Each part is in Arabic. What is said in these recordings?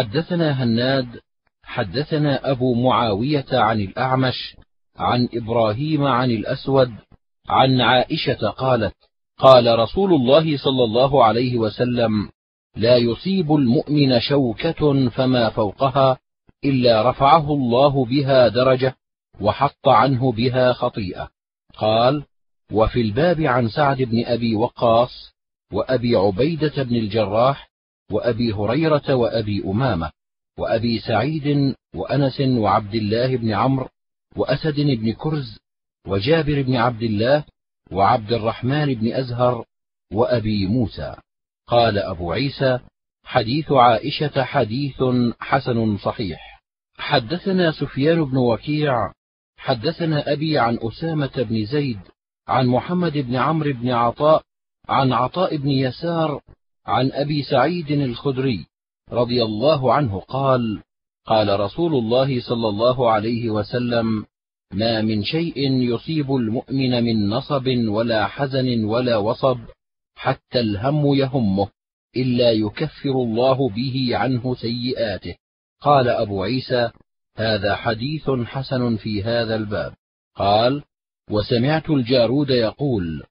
حدثنا هناد حدثنا أبو معاوية عن الأعمش عن إبراهيم عن الأسود عن عائشة قالت قال رسول الله صلى الله عليه وسلم لا يصيب المؤمن شوكة فما فوقها إلا رفعه الله بها درجة وحط عنه بها خطيئة. قال وفي الباب عن سعد بن أبي وقاص وأبي عبيدة بن الجراح وأبي هريرة وأبي أمامة وأبي سعيد وأنس وعبد الله بن عمرو وأسد بن كرز وجابر بن عبد الله وعبد الرحمن بن أزهر وأبي موسى. قال أبو عيسى حديث عائشة حديث حسن صحيح. حدثنا سفيان بن وكيع حدثنا أبي عن أسامة بن زيد عن محمد بن عمرو بن عطاء عن عطاء بن يسار عن أبي سعيد الخدري رضي الله عنه قال قال رسول الله صلى الله عليه وسلم ما من شيء يصيب المؤمن من نصب ولا حزن ولا وصب حتى الهم يهمه إلا يكفر الله به عنه سيئاته. قال أبو عيسى هذا حديث حسن في هذا الباب. قال وسمعت الجارود يقول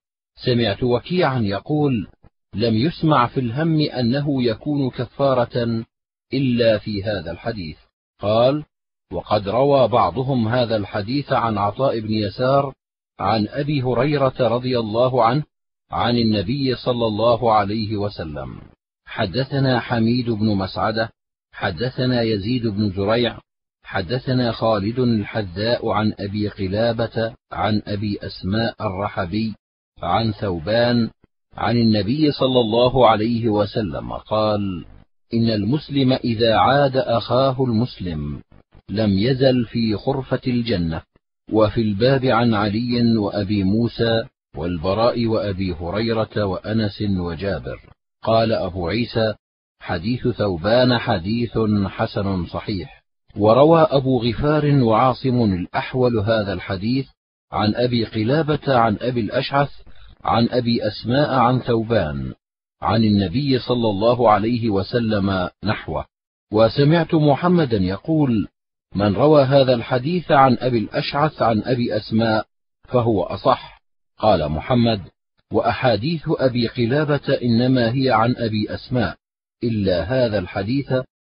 سمعت وكيعا يقول لم يسمع في الهم أنه يكون كفارة إلا في هذا الحديث. قال وقد روى بعضهم هذا الحديث عن عطاء بن يسار عن أبي هريرة رضي الله عنه عن النبي صلى الله عليه وسلم. حدثنا حميد بن مسعدة حدثنا يزيد بن زريع حدثنا خالد الحذاء عن أبي قلابة عن أبي أسماء الرحبي عن ثوبان عن النبي صلى الله عليه وسلم قال إن المسلم إذا عاد أخاه المسلم لم يزل في خرفة الجنة وفي الباب عن علي وأبي موسى والبراء وأبي هريرة وأنس وجابر. قال أبو عيسى حديث ثوبان حديث حسن صحيح. وروى أبو غفار وعاصم الأحول هذا الحديث عن أبي قلابة عن أبي الأشعث عن أبي أسماء عن ثوبان عن النبي صلى الله عليه وسلم نحوه. وسمعت محمدا يقول من روى هذا الحديث عن أبي الأشعث عن أبي أسماء فهو أصح. قال محمد وأحاديث أبي قلابة إنما هي عن أبي أسماء إلا هذا الحديث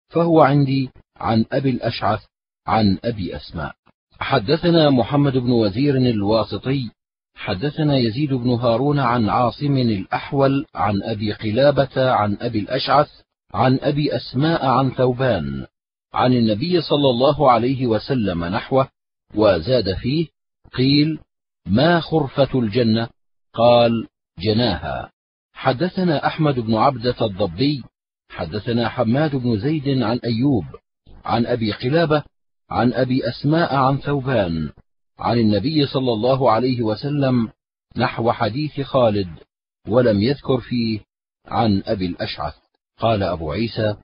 فهو عندي عن أبي الأشعث عن أبي أسماء. حدثنا محمد بن وزير الواسطي حدثنا يزيد بن هارون عن عاصم الأحول عن أبي قلابة عن أبي الأشعث عن أبي أسماء عن ثوبان عن النبي صلى الله عليه وسلم نحوه وزاد فيه قيل ما خرفة الجنة؟ قال جناها. حدثنا أحمد بن عبدة الضبي حدثنا حماد بن زيد عن أيوب عن أبي قلابة عن أبي أسماء عن ثوبان عن النبي صلى الله عليه وسلم نحو حديث خالد ولم يذكر فيه عن أبي الأشعث. قال أبو عيسى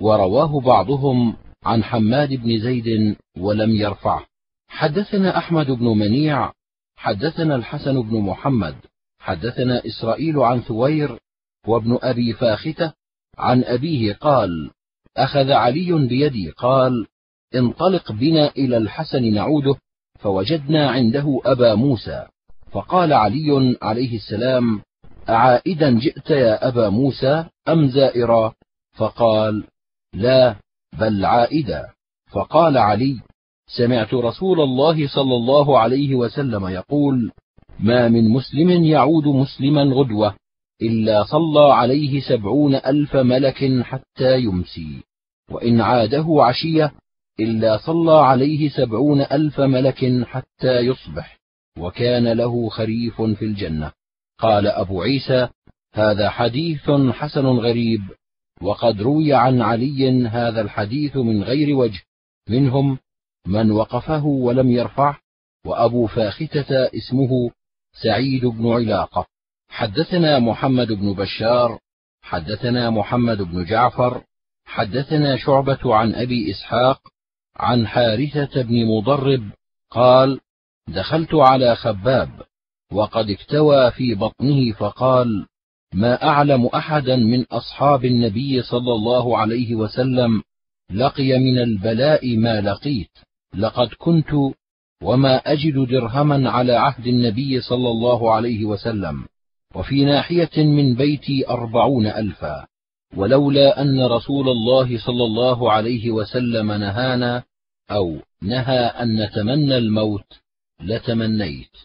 ورواه بعضهم عن حماد بن زيد ولم يرفعه. حدثنا أحمد بن منيع حدثنا الحسن بن محمد حدثنا إسرائيل عن ثوير وابن أبي فاخته عن أبيه قال أخذ علي بيدي قال انطلق بنا إلى الحسن نعوده فوجدنا عنده أبا موسى فقال علي عليه السلام اعائدا جئت يا أبا موسى أم زائرا فقال لا بل عائدا فقال علي سمعت رسول الله صلى الله عليه وسلم يقول ما من مسلم يعود مسلما غدوة إلا صلى عليه سبعون ألف ملك حتى يمسي وإن عاده عشية إلا صلى عليه سبعون ألف ملك حتى يصبح وكان له خريف في الجنة. قال أبو عيسى هذا حديث حسن غريب وقد روي عن علي هذا الحديث من غير وجه. منهم من وقفه ولم يرفعه وأبو فاختة اسمه سعيد بن علاقة. حدثنا محمد بن بشار حدثنا محمد بن جعفر حدثنا شعبة عن أبي إسحاق عن حارثة بن مضرب قال دخلت على خباب وقد اكتوى في بطنه فقال ما أعلم أحدا من أصحاب النبي صلى الله عليه وسلم لقي من البلاء ما لقيت لقد كنت وما أجد درهما على عهد النبي صلى الله عليه وسلم وفي ناحية من بيتي أربعون ألفا. ولولا أن رسول الله صلى الله عليه وسلم نهانا أو نهى أن نتمنى الموت لتمنيت.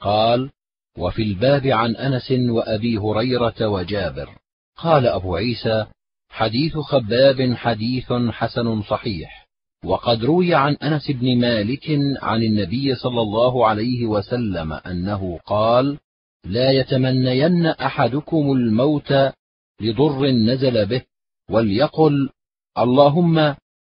قال وفي الباب عن أنس وأبي هريرة وجابر. قال أبو عيسى حديث خباب حديث حسن صحيح. وقد روي عن أنس بن مالك عن النبي صلى الله عليه وسلم أنه قال لا يتمنين أحدكم الموت لضر نزل به وليقل اللهم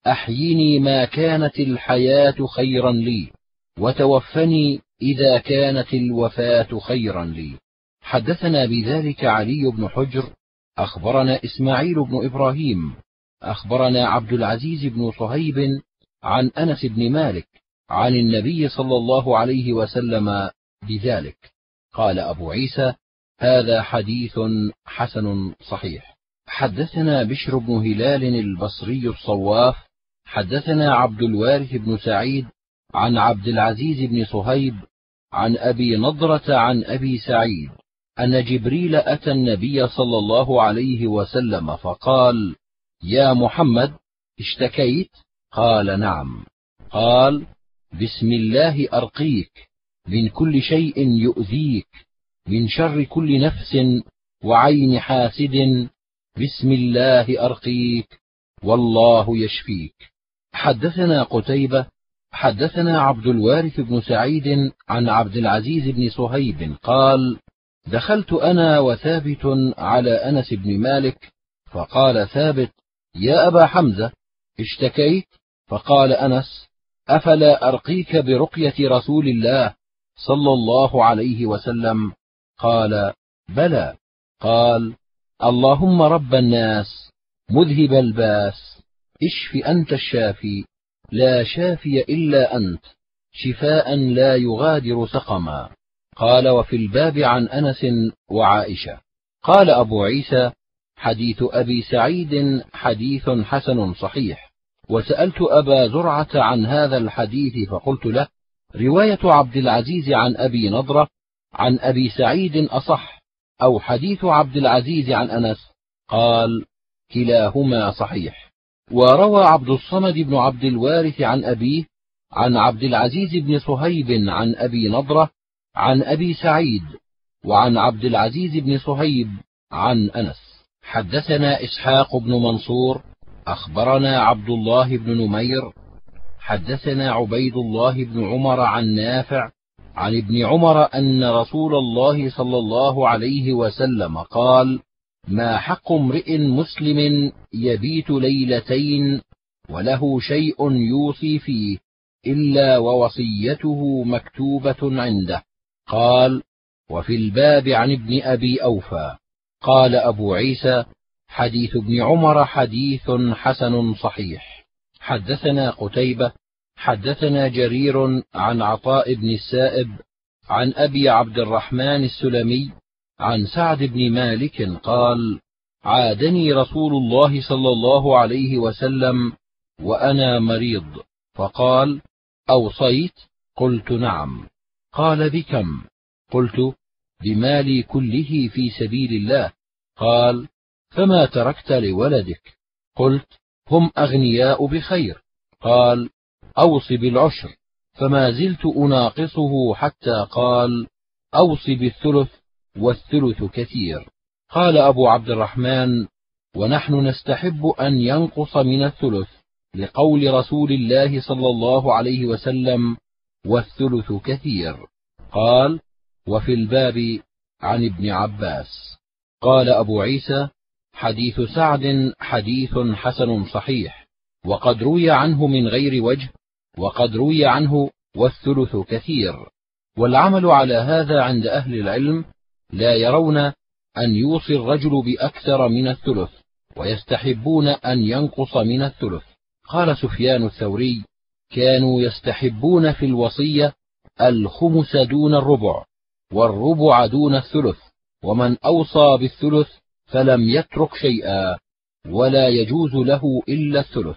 أحيني ما كانت الحياة خيرا لي وتوفني إذا كانت الوفاة خيرا لي. حدثنا بذلك علي بن حجر أخبرنا إسماعيل بن إبراهيم أخبرنا عبد العزيز بن صهيب عن أنس بن مالك عن النبي صلى الله عليه وسلم بذلك. قال أبو عيسى هذا حديث حسن صحيح. حدثنا بشر بن هلال البصري الصواف حدثنا عبد الوارث بن سعيد عن عبد العزيز بن صهيب عن أبي نضرة عن أبي سعيد أن جبريل أتى النبي صلى الله عليه وسلم فقال يا محمد اشتكيت؟ قال نعم. قال بسم الله أرقيك من كل شيء يؤذيك من شر كل نفس وعين حاسد. بسم الله أرقيك والله يشفيك. حدثنا قتيبة حدثنا عبد الوارث بن سعيد عن عبد العزيز بن صهيب قال دخلت أنا وثابت على أنس بن مالك فقال ثابت يا أبا حمزة اشتكيت؟ فقال أنس أفلا أرقيك برقية رسول الله صلى الله عليه وسلم؟ قال بلى. قال اللهم رب الناس مذهب الباس اشف أنت الشافي لا شافي إلا أنت شفاء لا يغادر سقما. قال وفي الباب عن أنس وعائشة. قال أبو عيسى حديث أبي سعيد حديث حسن صحيح. وسألت أبا زرعة عن هذا الحديث فقلت له رواية عبد العزيز عن أبي نضرة عن أبي سعيد أصح أو حديث عبد العزيز عن أنس قال كلاهما صحيح. وروى عبد الصمد بن عبد الوارث عن أبيه عن عبد العزيز بن صهيب عن أبي نضرة عن أبي سعيد وعن عبد العزيز بن صهيب عن أنس. حدثنا إسحاق بن منصور أخبرنا عبد الله بن نمير حدثنا عبيد الله بن عمر عن نافع عن ابن عمر أن رسول الله صلى الله عليه وسلم قال ما حق امرئ مسلم يبيت ليلتين وله شيء يوصي فيه إلا ووصيته مكتوبة عنده. قال وفي الباب عن ابن أبي أوفى. قال أبو عيسى حديث ابن عمر حديث حسن صحيح. حدثنا قتيبة حدثنا جرير عن عطاء بن السائب عن أبي عبد الرحمن السلمي عن سعد بن مالك قال عادني رسول الله صلى الله عليه وسلم وأنا مريض فقال أوصيت؟ قلت نعم. قال بكم؟ قلت بمالي كله في سبيل الله. قال فما تركت لولدك؟ قلت هم أغنياء بخير. قال أوص بالعشر فما زلت أناقصه حتى قال أوص بالثلث والثلث كثير. قال أبو عبد الرحمن ونحن نستحب أن ينقص من الثلث لقول رسول الله صلى الله عليه وسلم والثلث كثير. قال وفي الباب عن ابن عباس. قال أبو عيسى حديث سعد حديث حسن صحيح وقد روي عنه من غير وجه وقد روي عنه والثلث كثير. والعمل على هذا عند أهل العلم لا يرون أن يوصي الرجل بأكثر من الثلث ويستحبون أن ينقص من الثلث. قال سفيان الثوري كانوا يستحبون في الوصية الخمس دون الربع والربع دون الثلث ومن أوصى بالثلث فلم يترك شيئا ولا يجوز له إلا الثلث.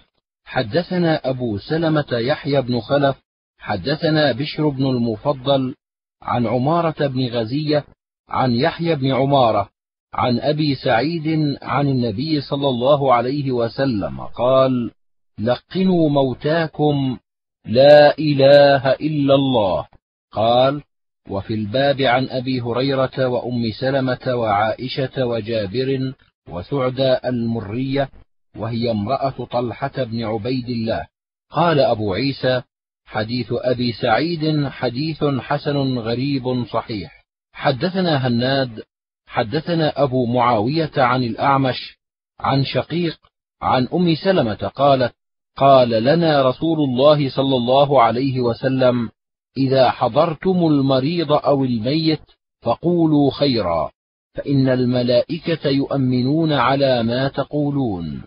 حدثنا أبو سلمة يحيى بن خلف حدثنا بشر بن المفضل عن عمارة بن غزية عن يحيى بن عمارة عن أبي سعيد عن النبي صلى الله عليه وسلم قال لقنوا موتاكم لا إله إلا الله. قال وفي الباب عن أبي هريرة وأم سلمة وعائشة وجابر وسعدى المرية وهي امرأة طلحة بن عبيد الله. قال أبو عيسى حديث أبي سعيد حديث حسن غريب صحيح. حدثنا هناد حدثنا أبو معاوية عن الأعمش عن شقيق عن أم سلمة قالت قال لنا رسول الله صلى الله عليه وسلم إذا حضرتم المريض أو الميت فقولوا خيرا فإن الملائكة يؤمنون على ما تقولون.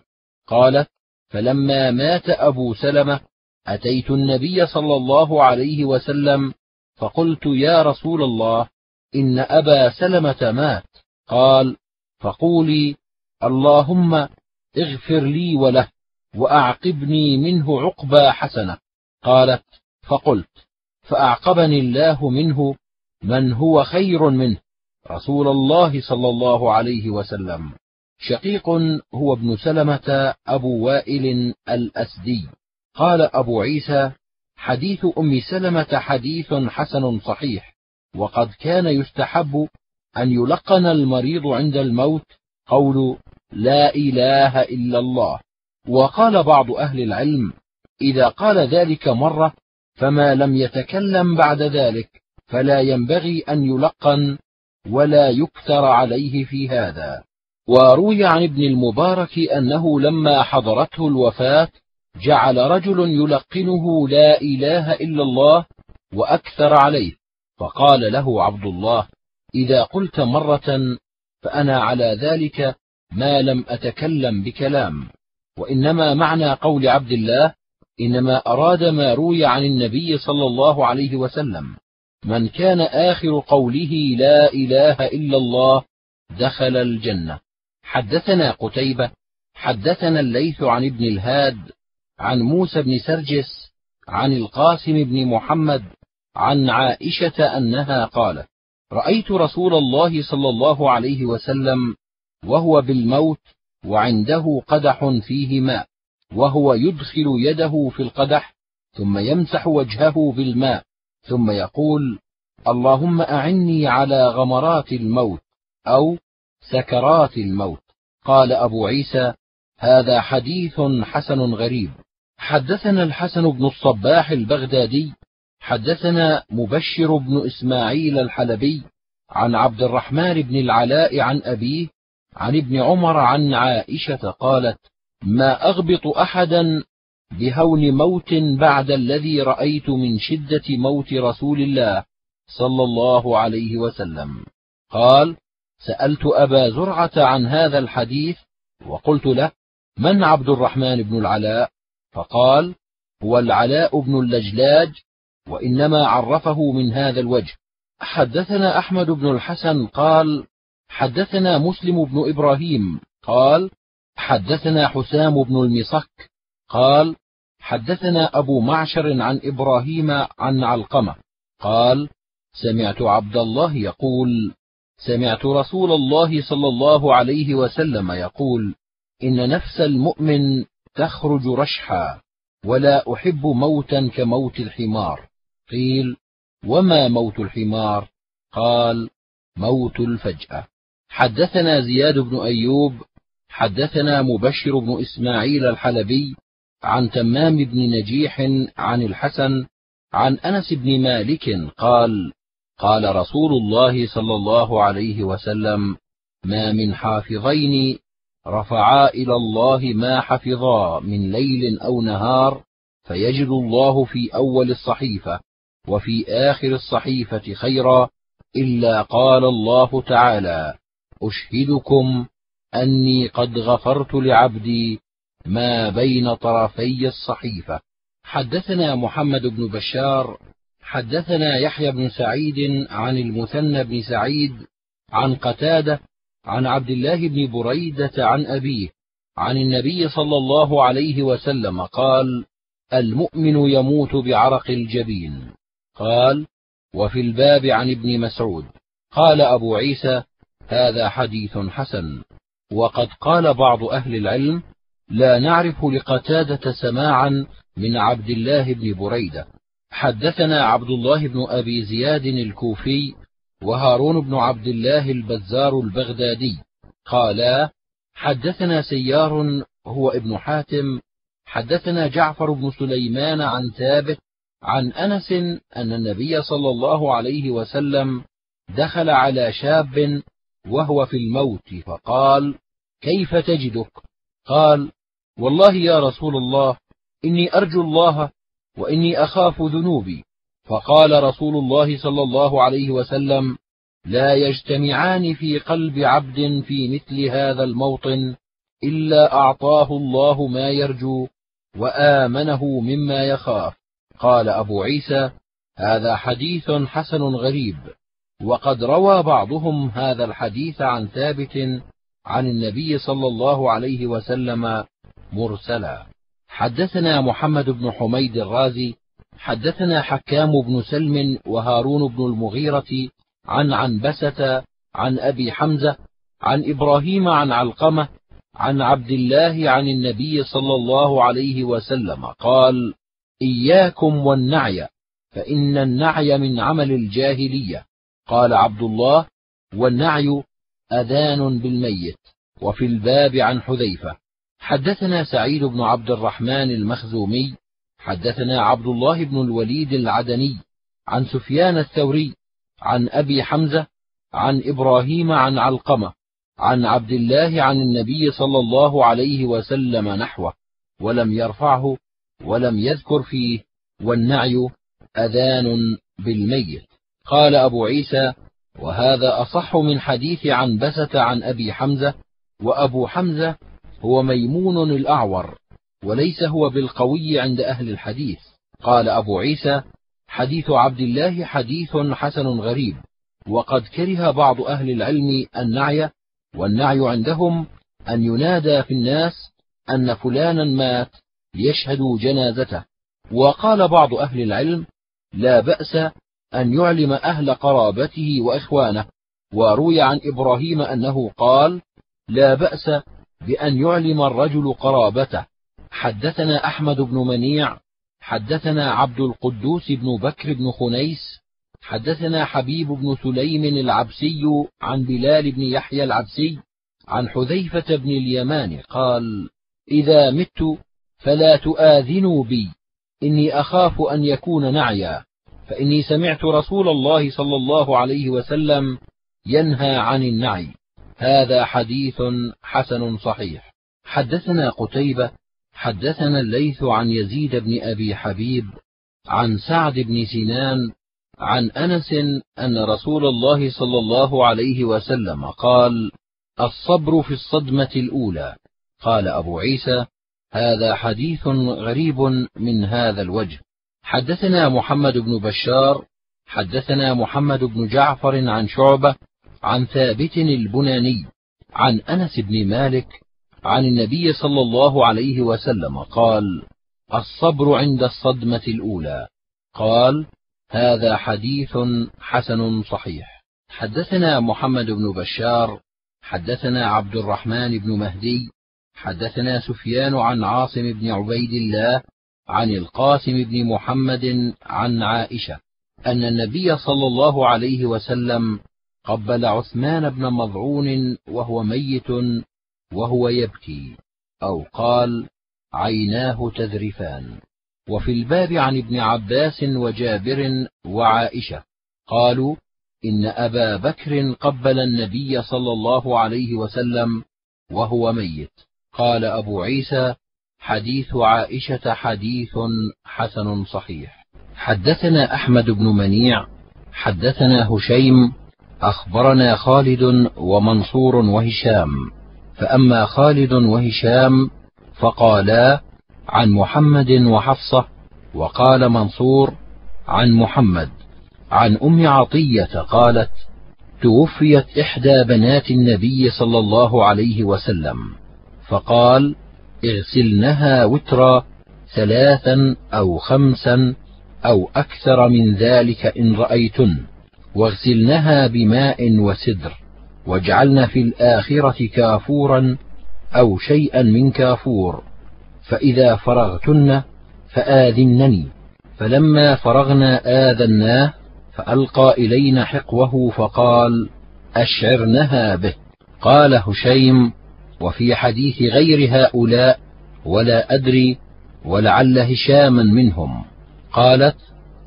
قالت فلما مات أبو سلمة أتيت النبي صلى الله عليه وسلم فقلت يا رسول الله إن أبا سلمة مات. قال فقولي اللهم اغفر لي وله وأعقبني منه عقبى حسنة. قالت فقلت فأعقبني الله منه من هو خير منه رسول الله صلى الله عليه وسلم. شقيق هو ابن سلمة أبو وائل الأسدي. قال أبو عيسى حديث أم سلمة حديث حسن صحيح وقد كان يستحب أن يلقن المريض عند الموت قول لا إله إلا الله وقال بعض أهل العلم إذا قال ذلك مرة فما لم يتكلم بعد ذلك فلا ينبغي أن يلقن ولا يكثر عليه في هذا وروي عن ابن المبارك أنه لما حضرته الوفاة جعل رجل يلقنه لا إله إلا الله وأكثر عليه فقال له عبد الله إذا قلت مرة فأنا على ذلك ما لم أتكلم بكلام وإنما معنى قول عبد الله إنما أراد ما روي عن النبي صلى الله عليه وسلم من كان آخر قوله لا إله إلا الله دخل الجنة حدثنا قتيبة حدثنا الليث عن ابن الهاد عن موسى بن سرجس عن القاسم بن محمد عن عائشة أنها قالت رأيت رسول الله صلى الله عليه وسلم وهو بالموت وعنده قدح فيه ماء وهو يدخل يده في القدح ثم يمسح وجهه بالماء ثم يقول اللهم أعني على غمرات الموت أو سكرات الموت. قال أبو عيسى هذا حديث حسن غريب. حدثنا الحسن بن الصباح البغدادي حدثنا مبشر بن إسماعيل الحلبي عن عبد الرحمن بن العلاء عن أبيه عن ابن عمر عن عائشة قالت ما أغبط أحدا بهون موت بعد الذي رأيت من شدة موت رسول الله صلى الله عليه وسلم. قال سألت أبا زرعة عن هذا الحديث وقلت له من عبد الرحمن بن العلاء؟ فقال هو العلاء بن اللجلاج وإنما عرفه من هذا الوجه. حدثنا أحمد بن الحسن قال حدثنا مسلم بن إبراهيم قال حدثنا حسام بن المصك قال حدثنا أبو معشر عن إبراهيم عن علقمة قال سمعت عبد الله يقول سمعت رسول الله صلى الله عليه وسلم يقول إن نفس المؤمن تخرج رشحا ولا أحب موتا كموت الحمار. قيل وما موت الحمار؟ قال موت الفجأة. حدثنا زياد بن أيوب حدثنا مبشر بن إسماعيل الحلبي عن تمام بن نجيح عن الحسن عن أنس بن مالك قال قال رسول الله صلى الله عليه وسلم ما من حافظين رفعا إلى الله ما حفظا من ليل أو نهار فيجد الله في أول الصحيفة وفي آخر الصحيفة خيرا إلا قال الله تعالى أشهدكم أني قد غفرت لعبدي ما بين طرفي الصحيفة. حدثنا محمد بن بشار حدثنا يحيى بن سعيد عن المثنى بن سعيد عن قتادة عن عبد الله بن بريدة عن أبيه عن النبي صلى الله عليه وسلم قال المؤمن يموت بعرق الجبين. قال وفي الباب عن ابن مسعود. قال أبو عيسى هذا حديث حسن. وقد قال بعض أهل العلم لا نعرف لقتادة سماعا من عبد الله بن بريدة. حدثنا عبد الله بن أبي زياد الكوفي وهارون بن عبد الله البزار البغدادي. قالا حدثنا سيار هو ابن حاتم. حدثنا جعفر بن سليمان عن ثابت عن أنس أن النبي صلى الله عليه وسلم دخل على شاب وهو في الموت فقال كيف تجدك؟ قال والله يا رسول الله إني أرجو الله وإني أخاف ذنوبي. فقال رسول الله صلى الله عليه وسلم لا يجتمعان في قلب عبد في مثل هذا الموطن إلا أعطاه الله ما يرجو وآمنه مما يخاف. قال أبو عيسى هذا حديث حسن غريب وقد روى بعضهم هذا الحديث عن ثابت عن النبي صلى الله عليه وسلم مرسلا. حدثنا محمد بن حميد الرازي حدثنا حكام بن سلم وهارون بن المغيرة عن عنبسة عن أبي حمزة عن إبراهيم عن علقمة عن عبد الله عن النبي صلى الله عليه وسلم قال إياكم والنعي فإن النعي من عمل الجاهلية. قال عبد الله والنعي أذان بالميت وفي الباب عن حذيفة. حدثنا سعيد بن عبد الرحمن المخزومي حدثنا عبد الله بن الوليد العدني عن سفيان الثوري عن أبي حمزة عن إبراهيم عن علقمة عن عبد الله عن النبي صلى الله عليه وسلم نحوه ولم يرفعه ولم يذكر فيه والنعي أذان بالميت. قال أبو عيسى وهذا أصح من حديث عنبسة عن أبي حمزة وأبو حمزة هو ميمون الأعور وليس هو بالقوي عند أهل الحديث. قال أبو عيسى حديث عبد الله حديث حسن غريب وقد كره بعض أهل العلم النعي والنعي عندهم أن ينادى في الناس أن فلانا مات ليشهدوا جنازته. وقال بعض أهل العلم لا بأس أن يعلم أهل قرابته وإخوانه. وروي عن إبراهيم أنه قال لا بأس بأن يعلم الرجل قرابته. حدثنا أحمد بن منيع حدثنا عبد القدوس بن بكر بن خنيس حدثنا حبيب بن سليم العبسي عن بلال بن يحيى العبسي عن حذيفة بن اليمان قال إذا مت فلا تؤاذنوا بي إني أخاف أن يكون نعيا فإني سمعت رسول الله صلى الله عليه وسلم ينهى عن النعي. هذا حديث حسن صحيح. حدثنا قتيبة حدثنا الليث عن يزيد بن أبي حبيب عن سعد بن سنان عن أنس أن رسول الله صلى الله عليه وسلم قال الصبر في الصدمة الأولى. قال أبو عيسى هذا حديث غريب من هذا الوجه. حدثنا محمد بن بشار حدثنا محمد بن جعفر عن شعبة عن ثابت البناني عن أنس بن مالك عن النبي صلى الله عليه وسلم قال الصبر عند الصدمة الأولى. قال هذا حديث حسن صحيح. حدثنا محمد بن بشار حدثنا عبد الرحمن بن مهدي حدثنا سفيان عن عاصم بن عبيد الله عن القاسم بن محمد عن عائشة أن النبي صلى الله عليه وسلم قبل عثمان بن مضعون وهو ميت وهو يبكي أو قال عيناه تذرفان. وفي الباب عن ابن عباس وجابر وعائشة قالوا إن أبا بكر قبل النبي صلى الله عليه وسلم وهو ميت. قال أبو عيسى حديث عائشة حديث حسن صحيح. حدثنا أحمد بن منيع حدثنا هشيم أخبرنا خالد ومنصور وهشام فأما خالد وهشام فقالا عن محمد وحفصة وقال منصور عن محمد. عن أم عطية قالت توفيت إحدى بنات النبي صلى الله عليه وسلم فقال اغسلنها وترا ثلاثا أو خمسا أو أكثر من ذلك إن رأيتن. واغسلنها بماء وسدر واجعلن في الآخرة كافورا أو شيئا من كافور فإذا فرغتن فآذنني. فلما فرغنا آذناه فألقى إلينا حقوه فقال أشعرنها به. قال هشيم وفي حديث غير هؤلاء ولا أدري ولعل هشاما منهم. قالت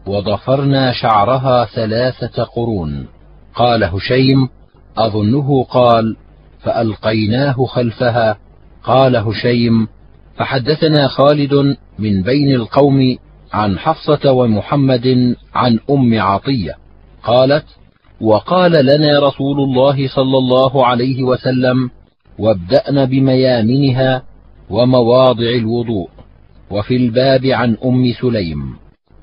وضفرنا شعرها ثلاثة قرون. قال هشيم أظنه قال فألقيناه خلفها. قال هشيم فحدثنا خالد من بين القوم عن حفصة ومحمد عن أم عطية. قالت وقال لنا رسول الله صلى الله عليه وسلم وابدأن بميامنها ومواضع الوضوء. وفي الباب عن أم سليم.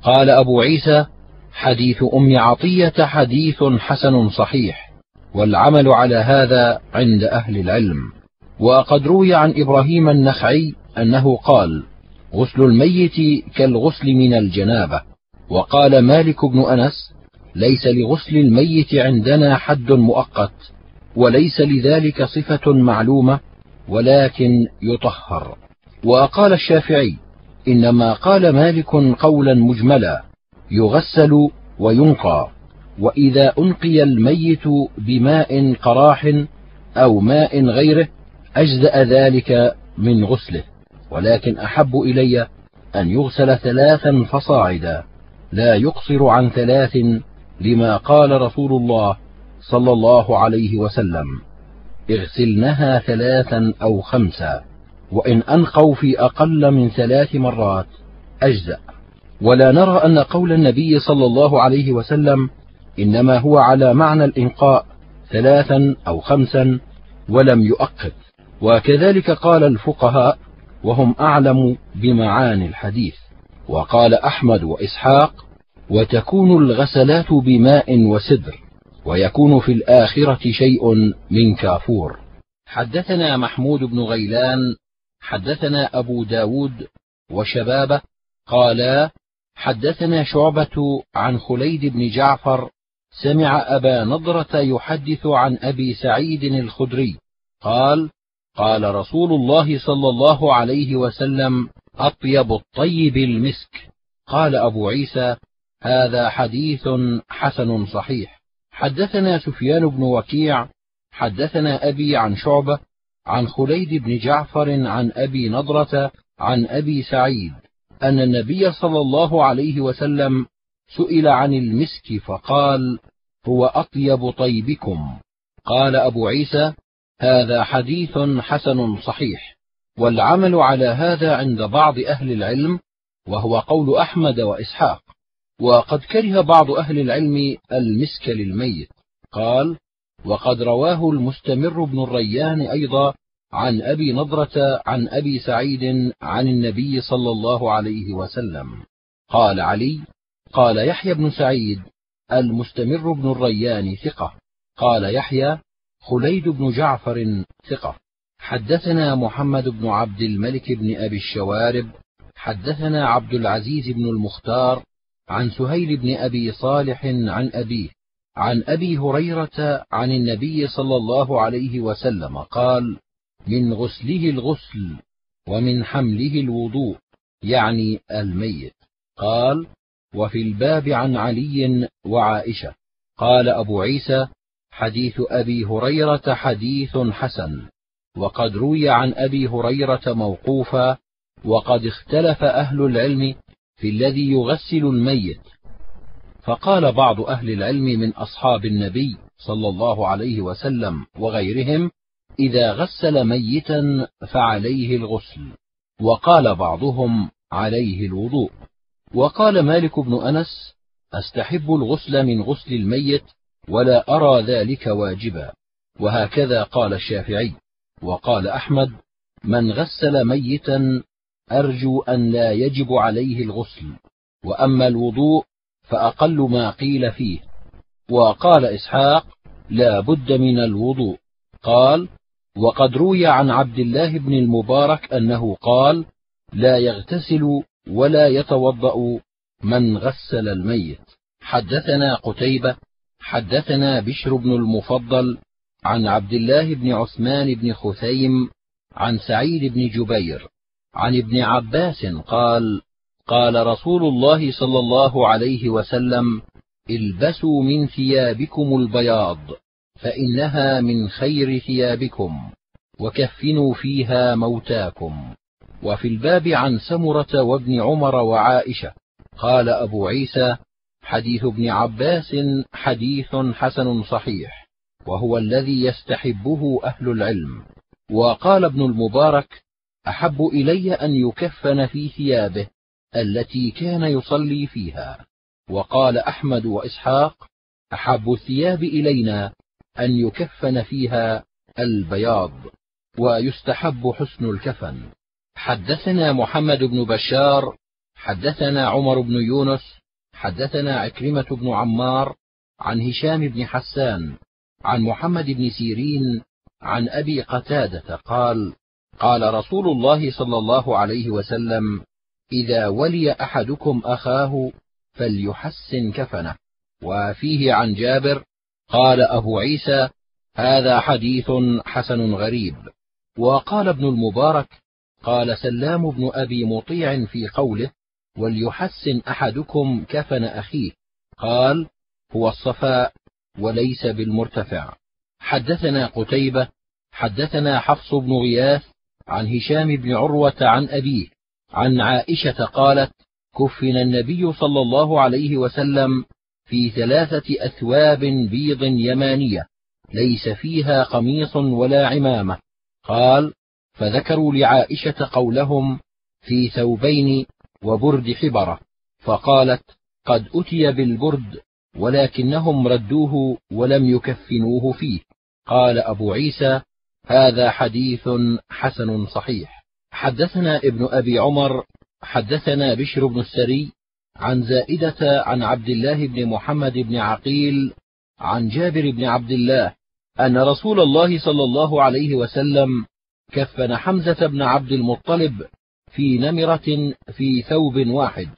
قال أبو عيسى حديث أم عطية حديث حسن صحيح والعمل على هذا عند أهل العلم. وقد روي عن إبراهيم النخعي أنه قال غسل الميت كالغسل من الجنابة. وقال مالك بن أنس ليس لغسل الميت عندنا حد مؤقت وليس لذلك صفة معلومة ولكن يطهر. وقال الشافعي إنما قال مالك قولا مجملا يغسل وينقى وإذا أنقي الميت بماء قراح أو ماء غيره أجزأ ذلك من غسله. ولكن أحب إلي أن يغسل ثلاثا فصاعدا لا يقصر عن ثلاث لما قال رسول الله صلى الله عليه وسلم اغسلنها ثلاثا أو خمسا. وإن أنقوا في أقل من ثلاث مرات أجزأ. ولا نرى أن قول النبي صلى الله عليه وسلم إنما هو على معنى الإنقاء ثلاثا أو خمسا ولم يؤقت. وكذلك قال الفقهاء وهم أعلم بمعاني الحديث. وقال أحمد وإسحاق وتكون الغسلات بماء وسدر ويكون في الآخرة شيء من كافور. حدثنا محمود بن غيلان حدثنا أبو داود وشبابه قالا حدثنا شعبة عن خليد بن جعفر سمع أبا نضرة يحدث عن أبي سعيد الخدري قال قال رسول الله صلى الله عليه وسلم أطيب الطيب المسك. قال أبو عيسى هذا حديث حسن صحيح. حدثنا سفيان بن وكيع حدثنا أبي عن شعبة عن خليد بن جعفر عن أبي نضرة عن أبي سعيد أن النبي صلى الله عليه وسلم سئل عن المسك فقال هو أطيب طيبكم. قال أبو عيسى هذا حديث حسن صحيح والعمل على هذا عند بعض أهل العلم وهو قول أحمد وإسحاق وقد كره بعض أهل العلم المسك للميت. قال وقد رواه المستمر بن الريان أيضا عن أبي نضرة عن أبي سعيد عن النبي صلى الله عليه وسلم. قال علي قال يحيى بن سعيد المستمر بن الريان ثقة. قال يحيى خليد بن جعفر ثقة. حدثنا محمد بن عبد الملك بن أبي الشوارب. حدثنا عبد العزيز بن المختار عن سهيل بن أبي صالح عن أبيه. عن أبي هريرة عن النبي صلى الله عليه وسلم قال من غسله الغسل ومن حمله الوضوء يعني الميت. قال وفي الباب عن علي وعائشة. قال أبو عيسى حديث أبي هريرة حديث حسن وقد روي عن أبي هريرة موقوفا وقد اختلف أهل العلم في الذي يغسل الميت فقال بعض أهل العلم من أصحاب النبي صلى الله عليه وسلم وغيرهم إذا غسل ميتا فعليه الغسل. وقال بعضهم عليه الوضوء. وقال مالك بن أنس أستحب الغسل من غسل الميت ولا أرى ذلك واجبا. وهكذا قال الشافعي. وقال أحمد من غسل ميتا أرجو أن لا يجب عليه الغسل. وأما الوضوء فأقل ما قيل فيه. وقال إسحاق لا بد من الوضوء. قال وقد روي عن عبد الله بن المبارك أنه قال لا يغتسل ولا يتوضأ من غسل الميت. حدثنا قتيبة حدثنا بشر بن المفضل عن عبد الله بن عثمان بن خثيم عن سعيد بن جبير عن ابن عباس قال قال رسول الله صلى الله عليه وسلم البسوا من ثيابكم البياض فإنها من خير ثيابكم وكفنوا فيها موتاكم. وفي الباب عن سمرة وابن عمر وعائشة قال أبو عيسى حديث ابن عباس حديث حسن صحيح وهو الذي يستحبه أهل العلم. وقال ابن المبارك أحب إلي أن يكفن في ثيابه التي كان يصلي فيها. وقال أحمد وإسحاق أحب الثياب إلينا أن يكفن فيها البياض ويستحب حسن الكفن. حدثنا محمد بن بشار حدثنا عمر بن يونس حدثنا عكرمة بن عمار عن هشام بن حسان عن محمد بن سيرين عن أبي قتادة قال قال رسول الله صلى الله عليه وسلم إذا ولي أحدكم أخاه فليحسن كفنه. وفيه عن جابر قال أبو عيسى هذا حديث حسن غريب. وقال ابن المبارك قال سلام بن أبي مطيع في قوله وليحسن أحدكم كفن أخيه. قال هو الصفاء وليس بالمرتفع. حدثنا قتيبة حدثنا حفص بن غياث عن هشام بن عروة عن أبيه. عن عائشة قالت كفن النبي صلى الله عليه وسلم في ثلاثة أثواب بيض يمانية ليس فيها قميص ولا عمامة. قال فذكروا لعائشة قولهم في ثوبين وبرد حبرة. فقالت قد أتي بالبرد ولكنهم ردوه ولم يكفنوه فيه. قال أبو عيسى هذا حديث حسن صحيح. حدثنا ابن أبي عمر حدثنا بشر بن السري عن زائدة عن عبد الله بن محمد بن عقيل عن جابر بن عبد الله أن رسول الله صلى الله عليه وسلم كفن حمزة بن عبد المطلب في نمرة في ثوب واحد.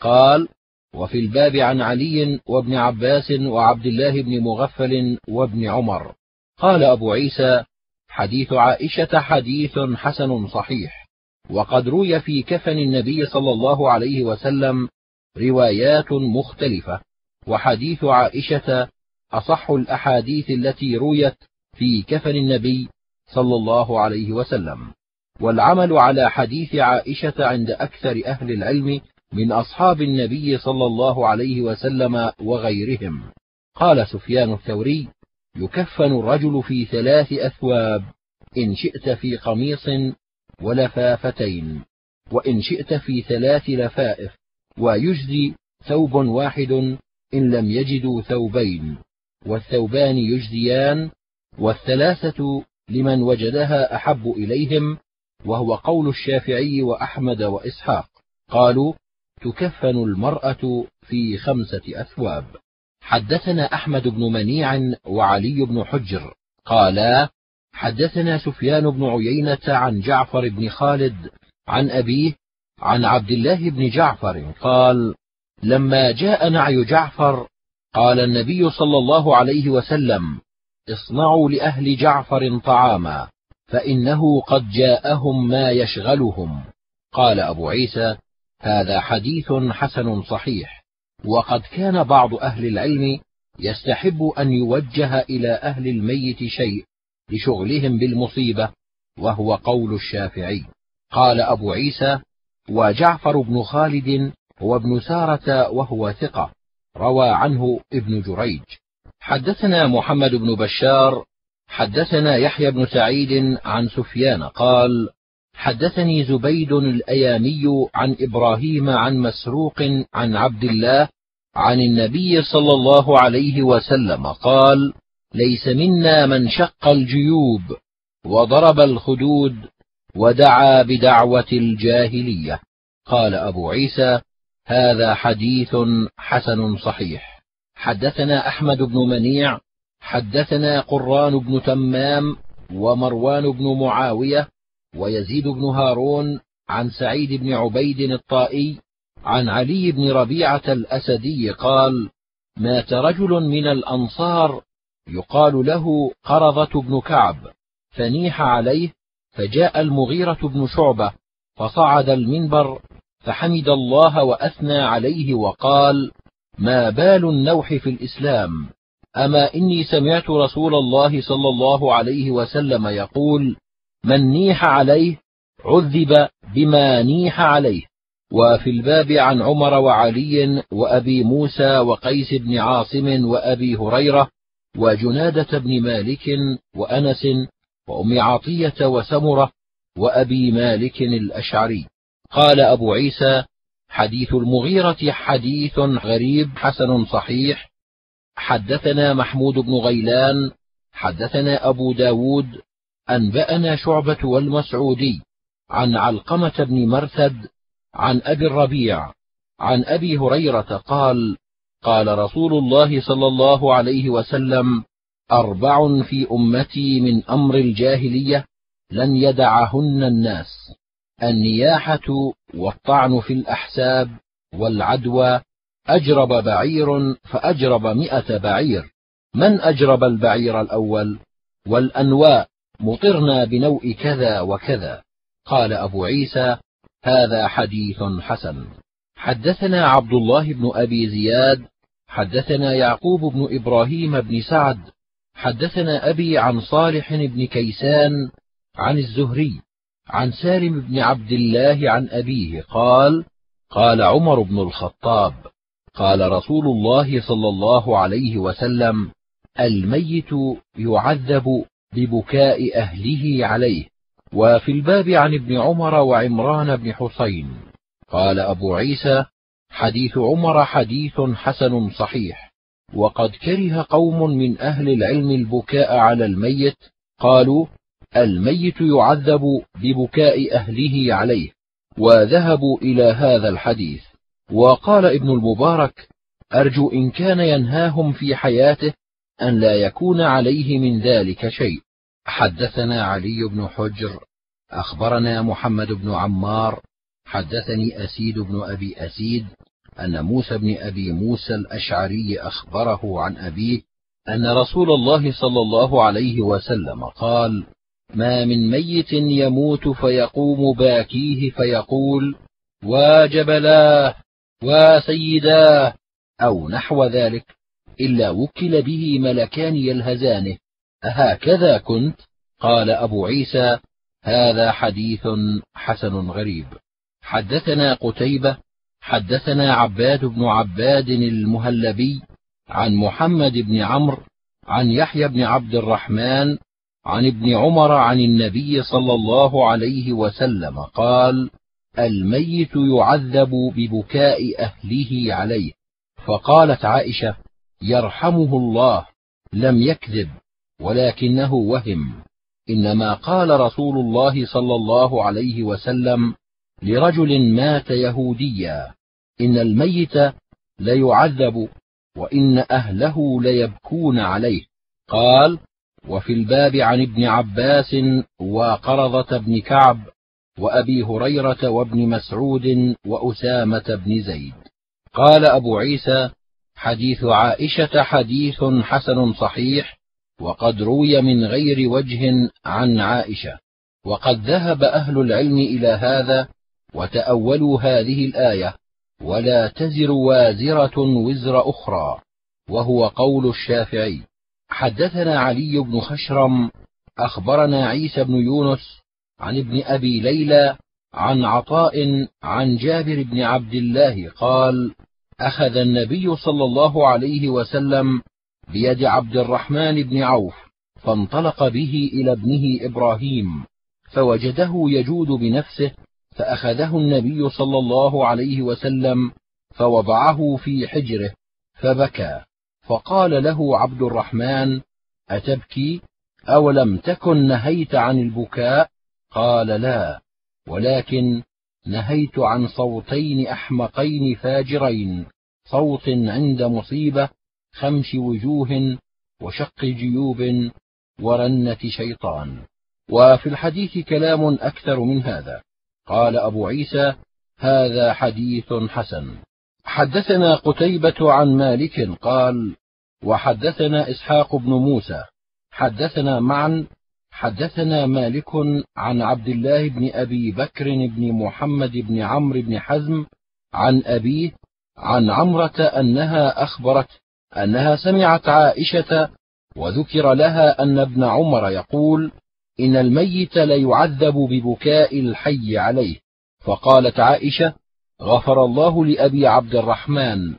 قال وفي الباب عن علي وابن عباس وعبد الله بن مغفل وابن عمر قال أبو عيسى حديث عائشة حديث حسن صحيح وقد روي في كفن النبي صلى الله عليه وسلم روايات مختلفة وحديث عائشة أصح الأحاديث التي رويت في كفن النبي صلى الله عليه وسلم. والعمل على حديث عائشة عند أكثر أهل العلم من أصحاب النبي صلى الله عليه وسلم وغيرهم. قال سفيان الثوري يكفن الرجل في ثلاث أثواب إن شئت في قميص ولفافتين. وإن شئت في ثلاث لفائف. ويجزي ثوب واحد إن لم يجدوا ثوبين. والثوبان يجزيان. والثلاثة لمن وجدها أحب إليهم. وهو قول الشافعي وأحمد وإسحاق. قالوا تكفن المرأة في خمسة أثواب. حدثنا أحمد بن منيع وعلي بن حجر. قالا حدثنا سفيان بن عيينة عن جعفر بن خالد عن أبيه عن عبد الله بن جعفر قال لما جاء نعي جعفر قال النبي صلى الله عليه وسلم اصنعوا لأهل جعفر طعاما فإنه قد جاءهم ما يشغلهم. قال أبو عيسى هذا حديث حسن صحيح وقد كان بعض أهل العلم يستحب أن يوجه إلى أهل الميت شيء لشغلهم بالمصيبة وهو قول الشافعي. قال أبو عيسى وجعفر بن خالد هو ابن سارة وهو ثقة. روى عنه ابن جريج. حدثنا محمد بن بشار حدثنا يحيى بن سعيد عن سفيان قال حدثني زبيد الأيامي عن إبراهيم عن مسروق عن عبد الله عن النبي صلى الله عليه وسلم قال ليس منا من شق الجيوب وضرب الخدود ودعا بدعوة الجاهلية. قال أبو عيسى هذا حديث حسن صحيح. حدثنا أحمد بن منيع حدثنا قران بن تمام ومروان بن معاوية ويزيد بن هارون عن سعيد بن عبيد الطائي عن علي بن ربيعة الأسدي قال مات رجل من الأنصار يقال له قرظة بن كعب فنيح عليه فجاء المغيرة بن شعبة فصعد المنبر فحمد الله وأثنى عليه وقال ما بال النوح في الإسلام؟ أما إني سمعت رسول الله صلى الله عليه وسلم يقول من نيح عليه عذب بما نيح عليه. وفي الباب عن عمر وعلي وأبي موسى وقيس بن عاصم وأبي هريرة وجنادة بن مالك وأنس وأم عطية وسمرة وأبي مالك الأشعري. قال أبو عيسى حديث المغيرة حديث غريب حسن صحيح. حدثنا محمود بن غيلان حدثنا أبو داود أنبأنا شعبة والمسعودي عن علقمة بن مرثد عن أبي الربيع عن أبي هريرة قال قال رسول الله صلى الله عليه وسلم أربع في أمتي من أمر الجاهلية لن يدعهن الناس. النياحة والطعن في الأحساب والعدوى أجرب بعير فأجرب مئة بعير. من أجرب البعير الأول؟ والأنواء مطرنا بنوء كذا وكذا. قال أبو عيسى هذا حديث حسن. حدثنا عبد الله بن أبي زياد حدثنا يعقوب بن إبراهيم بن سعد حدثنا أبي عن صالح بن كيسان عن الزهري عن سالم بن عبد الله عن أبيه قال قال عمر بن الخطاب قال رسول الله صلى الله عليه وسلم الميت يعذب ببكاء أهله عليه. وفي الباب عن ابن عمر وعمران بن حسين. قال أبو عيسى حديث عمر حديث حسن صحيح. وقد كره قوم من أهل العلم البكاء على الميت قالوا الميت يعذب ببكاء أهله عليه. وذهبوا إلى هذا الحديث. وقال ابن المبارك أرجو إن كان ينهاهم في حياته أن لا يكون عليه من ذلك شيء. حدثنا علي بن حجر أخبرنا محمد بن عمار حدثني أسيد بن أبي أسيد أن موسى بن أبي موسى الأشعري أخبره عن أبيه أن رسول الله صلى الله عليه وسلم قال ما من ميت يموت فيقوم باكيه فيقول واجبلاه وسيداه أو نحو ذلك إلا وكل به ملكان يلهزانه أهكذا كنت؟ قال أبو عيسى هذا حديث حسن غريب. حدثنا قتيبة حدثنا عباد بن عباد المهلبي عن محمد بن عمرو عن يحيى بن عبد الرحمن عن ابن عمر عن النبي صلى الله عليه وسلم قال الميت يعذب ببكاء أهله عليه. فقالت عائشة يرحمه الله لم يكذب ولكنه وهم. إنما قال رسول الله صلى الله عليه وسلم لرجل مات يهوديا إن الميت ليعذب وإن أهله ليبكون عليه. قال وفي الباب عن ابن عباس وقرضة بن كعب وأبي هريرة وابن مسعود وأسامة بن زيد. قال أبو عيسى حديث عائشة حديث حسن صحيح وقد روي من غير وجه عن عائشة. وقد ذهب أهل العلم إلى هذا وتأولوا هذه الآية ولا تزر وازرة وزر أخرى وهو قول الشافعي. حدثنا علي بن خشرم أخبرنا عيسى بن يونس عن ابن أبي ليلى عن عطاء عن جابر بن عبد الله قال أخذ النبي صلى الله عليه وسلم بيد عبد الرحمن بن عوف فانطلق به إلى ابنه إبراهيم فوجده يجود بنفسه فأخذه النبي صلى الله عليه وسلم فوضعه في حجره فبكى. فقال له عبد الرحمن أتبكي؟ أولم تكن نهيت عن البكاء؟ قال لا ولكن نهيت عن صوتين أحمقين فاجرين صوت عند مصيبة خمش وجوه وشق جيوب ورنة شيطان. وفي الحديث كلام أكثر من هذا. قال أبو عيسى هذا حديث حسن. حدثنا قتيبة عن مالك قال وحدثنا إسحاق بن موسى. حدثنا معا حدثنا مالك عن عبد الله بن أبي بكر بن محمد بن عمرو بن حزم عن أبيه عن عمرة أنها أخبرت أنها سمعت عائشة وذكر لها أن ابن عمر يقول إن الميت ليعذب ببكاء الحي عليه. فقالت عائشة غفر الله لأبي عبد الرحمن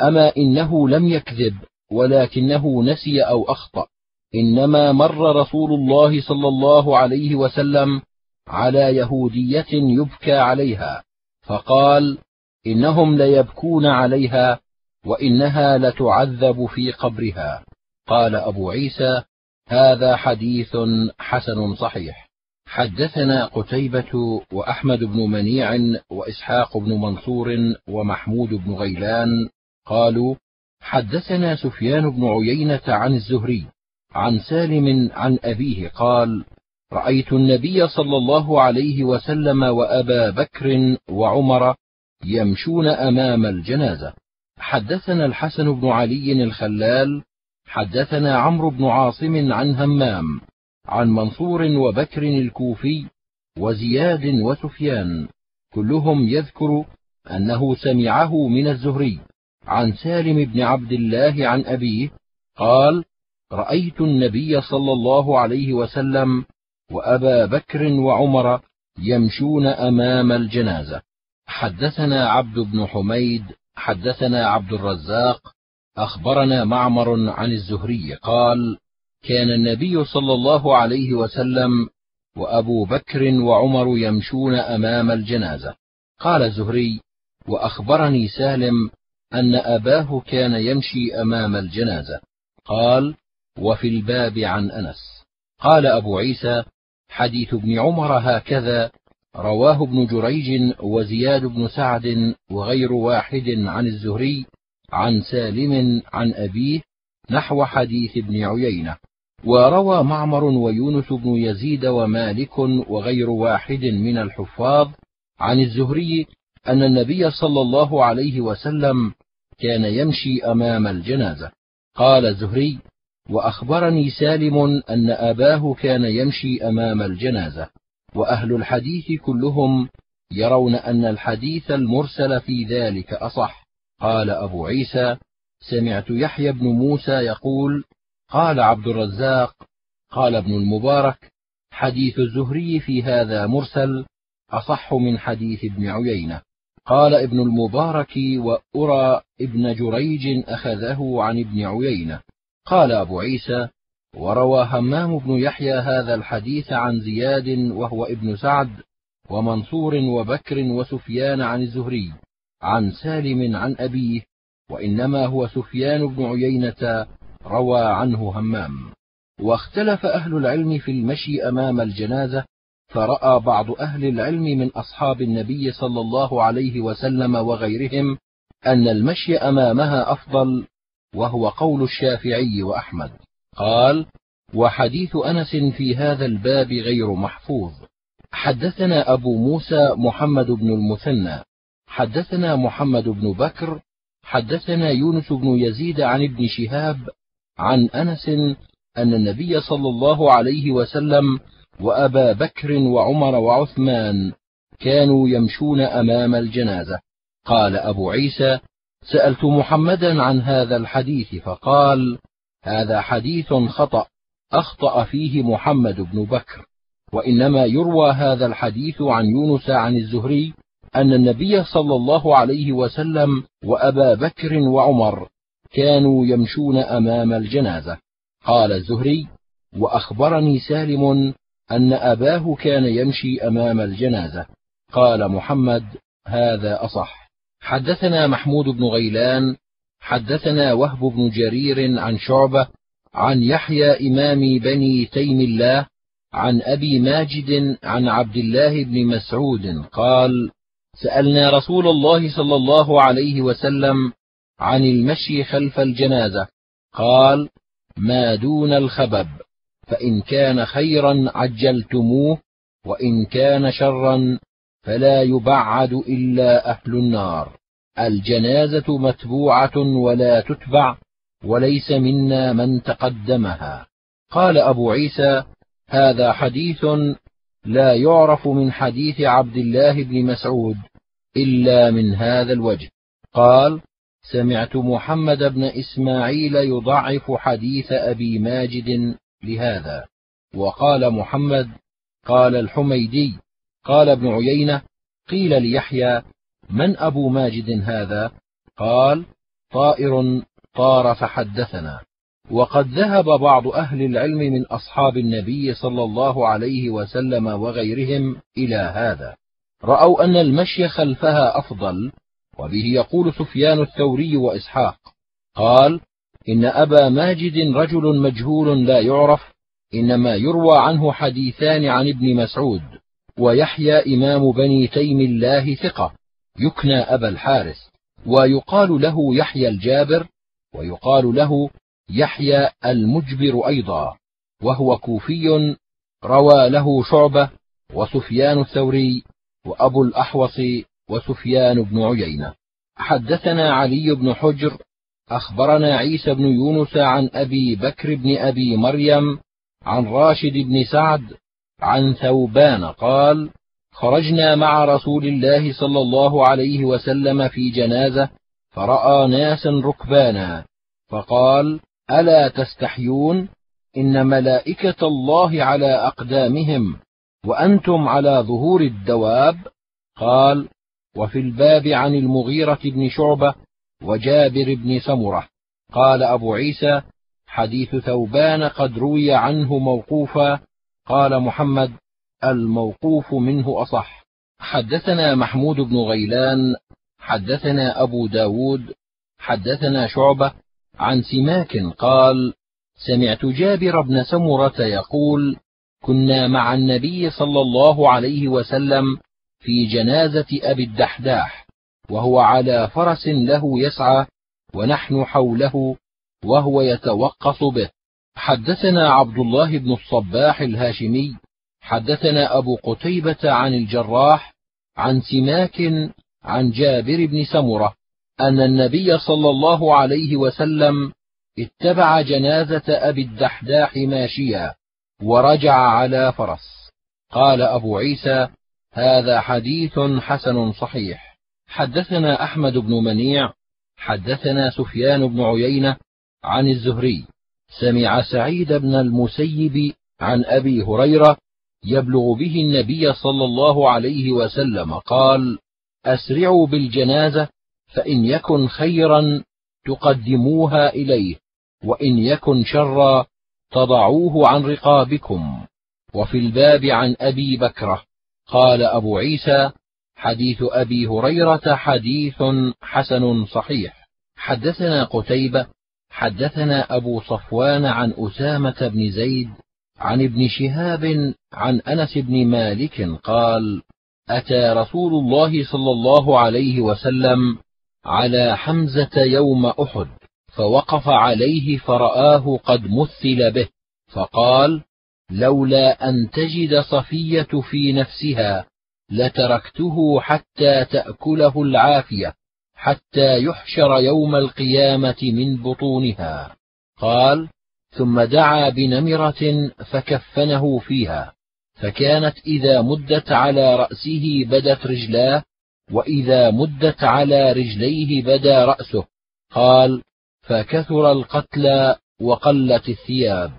أما إنه لم يكذب ولكنه نسي أو أخطأ. إنما مر رسول الله صلى الله عليه وسلم على يهودية يبكى عليها. فقال إنهم ليبكون عليها وإنها لتعذب في قبرها. قال أبو عيسى هذا حديث حسن صحيح. حدثنا قتيبة وأحمد بن منيع وإسحاق بن منصور ومحمود بن غيلان قالوا حدثنا سفيان بن عيينة عن الزهري عن سالم عن أبيه قال رأيت النبي صلى الله عليه وسلم وأبا بكر وعمر يمشون أمام الجنازة. حدثنا الحسن بن علي الخلال حدثنا عمرو بن عاصم عن همام عن منصور وبكر الكوفي وزياد وسفيان كلهم يذكر أنه سمعه من الزهري عن سالم بن عبد الله عن أبيه قال رأيت النبي صلى الله عليه وسلم وأبا بكر وعمر يمشون أمام الجنازة. حدثنا عبد بن حميد حدثنا عبد الرزاق أخبرنا معمر عن الزهري قال كان النبي صلى الله عليه وسلم وأبو بكر وعمر يمشون أمام الجنازة. قال الزهري وأخبرني سالم أن أباه كان يمشي أمام الجنازة. قال وفي الباب عن أنس. قال أبو عيسى حديث ابن عمر هكذا رواه ابن جريج وزياد بن سعد وغير واحد عن الزهري عن سالم عن أبيه نحو حديث ابن عيينة وروى معمر ويونس بن يزيد ومالك وغير واحد من الحفاظ عن الزهري أن النبي صلى الله عليه وسلم كان يمشي أمام الجنازة. قال الزهري وأخبرني سالم أن أباه كان يمشي أمام الجنازة وأهل الحديث كلهم يرون أن الحديث المرسل في ذلك أصح. قال أبو عيسى سمعت يحيى بن موسى يقول قال عبد الرزاق قال ابن المبارك حديث الزهري في هذا مرسل أصح من حديث ابن عيينة. قال ابن المبارك وأرى ابن جريج أخذه عن ابن عيينة. قال أبو عيسى وروى همام بن يحيى هذا الحديث عن زياد وهو ابن سعد ومنصور وبكر وسفيان عن الزهري. عن سالم عن أبيه وإنما هو سفيان بن عيينة روى عنه همام. واختلف أهل العلم في المشي أمام الجنازة فرأى بعض أهل العلم من أصحاب النبي صلى الله عليه وسلم وغيرهم أن المشي أمامها أفضل وهو قول الشافعي وأحمد. قال وحديث أنس في هذا الباب غير محفوظ. حدثنا أبو موسى محمد بن المثنى حدثنا محمد بن بكر حدثنا يونس بن يزيد عن ابن شهاب عن أنس أن النبي صلى الله عليه وسلم وأبا بكر وعمر وعثمان كانوا يمشون أمام الجنازة. قال أبو عيسى سألت محمدا عن هذا الحديث فقال هذا حديث خطأ أخطأ فيه محمد بن بكر. وإنما يروى هذا الحديث عن يونس عن الزهري أن النبي صلى الله عليه وسلم وأبا بكر وعمر كانوا يمشون أمام الجنازة. قال الزهري وأخبرني سالم أن أباه كان يمشي أمام الجنازة. قال محمد هذا أصح. حدثنا محمود بن غيلان حدثنا وهب بن جرير عن شعبة عن يحيى إمام بني تيم الله عن أبي ماجد عن عبد الله بن مسعود قال سألنا رسول الله صلى الله عليه وسلم عن المشي خلف الجنازة. قال ما دون الخبب فإن كان خيرا عجلتموه وإن كان شرا فلا يبعد إلا أهل النار. الجنازة متبوعة ولا تتبع وليس منا من تقدمها. قال أبو عيسى هذا حديث لا يعرف من حديث عبد الله بن مسعود إلا من هذا الوجه. قال سمعت محمد بن إسماعيل يضعف حديث أبي ماجد لهذا. وقال محمد قال الحميدي قال ابن عيينة قيل ليحيى من أبو ماجد هذا؟ قال طائر طار فحدثنا. وقد ذهب بعض أهل العلم من أصحاب النبي صلى الله عليه وسلم وغيرهم إلى هذا. رأوا أن المشي خلفها أفضل وبه يقول سفيان الثوري وإسحاق قال إن أبا ماجد رجل مجهول لا يعرف إنما يروى عنه حديثان عن ابن مسعود ويحيى إمام بني تيم الله ثقة يكنى أبا الحارث ويقال له يحيى الجابر ويقال له يحيى المجبر أيضا وهو كوفي روى له شعبة وسفيان الثوري وأبو الأحوص وسفيان بن عيينة. حدثنا علي بن حجر أخبرنا عيسى بن يونس عن أبي بكر بن أبي مريم عن راشد بن سعد عن ثوبان قال خرجنا مع رسول الله صلى الله عليه وسلم في جنازة فرأى ناسا ركبانا فقال ألا تستحيون إن ملائكة الله على أقدامهم وأنتم على ظهور الدواب؟ قال وفي الباب عن المغيرة بن شعبة وجابر بن سمرة. قال أبو عيسى حديث ثوبان قد روي عنه موقوفا. قال محمد الموقوف منه أصح. حدثنا محمود بن غيلان حدثنا أبو داود حدثنا شعبة عن سماك قال سمعت جابر بن سمرة يقول كنا مع النبي صلى الله عليه وسلم في جنازة أبي الدحداح وهو على فرس له يسعى ونحن حوله وهو يتوقص به. حدثنا عبد الله بن الصباح الهاشمي حدثنا أبو قتيبة عن الجراح عن سماك عن جابر بن سمرة. أن النبي صلى الله عليه وسلم اتبع جنازة أبي الدحداح ماشيا ورجع على فرس. قال أبو عيسى هذا حديث حسن صحيح. حدثنا أحمد بن منيع حدثنا سفيان بن عيينة عن الزهري. سمع سعيد بن المسيب عن أبي هريرة يبلغ به النبي صلى الله عليه وسلم قال أسرعوا بالجنازة فإن يكن خيرا تقدموها إليه وإن يكن شرا تضعوه عن رقابكم. وفي الباب عن أبي بكرة قال أبو عيسى حديث أبي هريرة حديث حسن صحيح. حدثنا قتيبة حدثنا أبو صفوان عن أسامة بن زيد عن ابن شهاب عن أنس بن مالك قال أتى رسول الله صلى الله عليه وسلم على حمزة يوم أحد فوقف عليه فرآه قد مثل به فقال لولا أن تجد صفية في نفسها لتركته حتى تأكله العافية حتى يحشر يوم القيامة من بطونها. قال ثم دعا بنمرة فكفنه فيها فكانت إذا مدت على رأسه بدت رجلاه وإذا مدت على رجليه بدا رأسه. قال فكثر القتلى وقلت الثياب.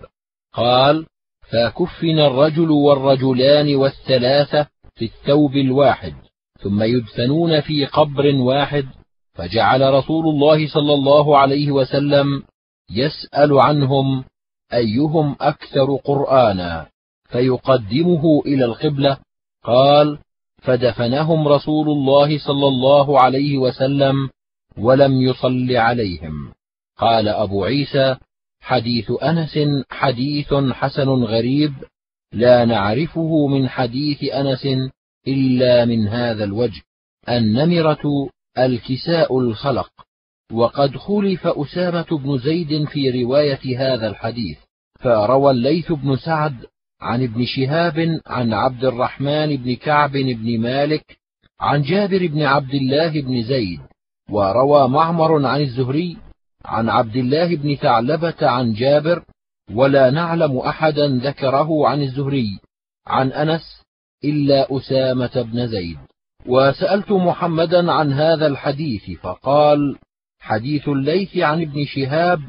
قال فكفن الرجل والرجلان والثلاثة في الثوب الواحد ثم يدفنون في قبر واحد. فجعل رسول الله صلى الله عليه وسلم يسأل عنهم أيهم أكثر قرآنا؟ فيقدمه إلى القبلة. قال فدفنهم رسول الله صلى الله عليه وسلم ولم يصل عليهم. قال أبو عيسى حديث أنس حديث حسن غريب لا نعرفه من حديث أنس إلا من هذا الوجه النمرة الكساء الخلق. وقد خلف أسامة بن زيد في رواية هذا الحديث فروى الليث بن سعد عن ابن شهاب عن عبد الرحمن بن كعب بن مالك عن جابر بن عبد الله بن زيد وروى معمر عن الزهري عن عبد الله بن ثعلبة عن جابر ولا نعلم أحدا ذكره عن الزهري عن أنس إلا أسامة بن زيد. وسألت محمدا عن هذا الحديث فقال حديث الليث عن ابن شهاب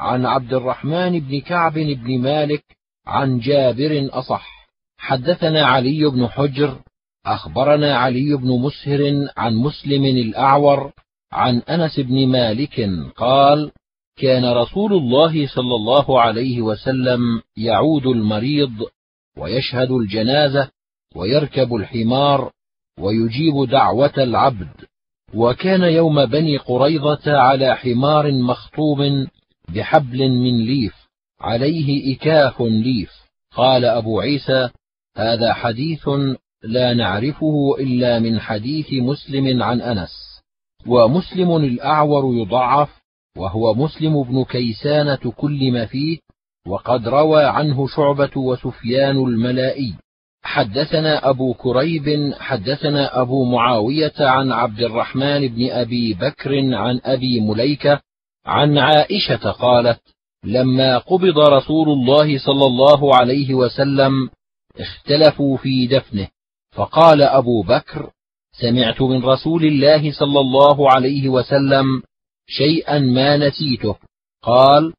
عن عبد الرحمن بن كعب بن مالك عن جابر أصح. حدثنا علي بن حجر أخبرنا علي بن مسهر عن مسلم الأعور عن أنس بن مالك قال كان رسول الله صلى الله عليه وسلم يعود المريض ويشهد الجنازة ويركب الحمار ويجيب دعوة العبد. وكان يوم بني قريظة على حمار مخطوم بحبل من ليف. عليه إكاف ليف. قال أبو عيسى هذا حديث لا نعرفه إلا من حديث مسلم عن أنس ومسلم الأعور يضعف وهو مسلم بن كيسانة كل فيه وقد روى عنه شعبة وسفيان الملائي. حدثنا أبو كريب حدثنا أبو معاوية عن عبد الرحمن بن أبي بكر عن أبي مليكة عن عائشة قالت لما قبض رسول الله صلى الله عليه وسلم اختلفوا في دفنه فقال أبو بكر سمعت من رسول الله صلى الله عليه وسلم شيئا ما نسيته. قال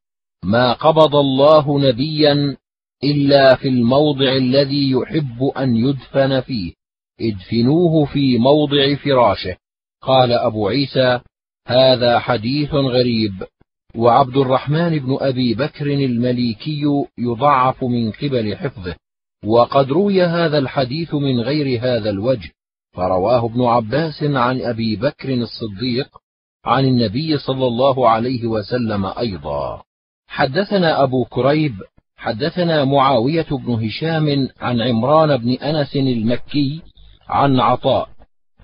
ما قبض الله نبيا إلا في الموضع الذي يحب أن يدفن فيه ادفنوه في موضع فراشه. قال أبو عيسى هذا حديث غريب. وعبد الرحمن بن أبي بكر المليكي يضعف من قبل حفظه. وقد روي هذا الحديث من غير هذا الوجه فرواه ابن عباس عن أبي بكر الصديق عن النبي صلى الله عليه وسلم أيضا. حدثنا أبو كريب حدثنا معاوية بن هشام عن عمران بن أنس المكي عن عطاء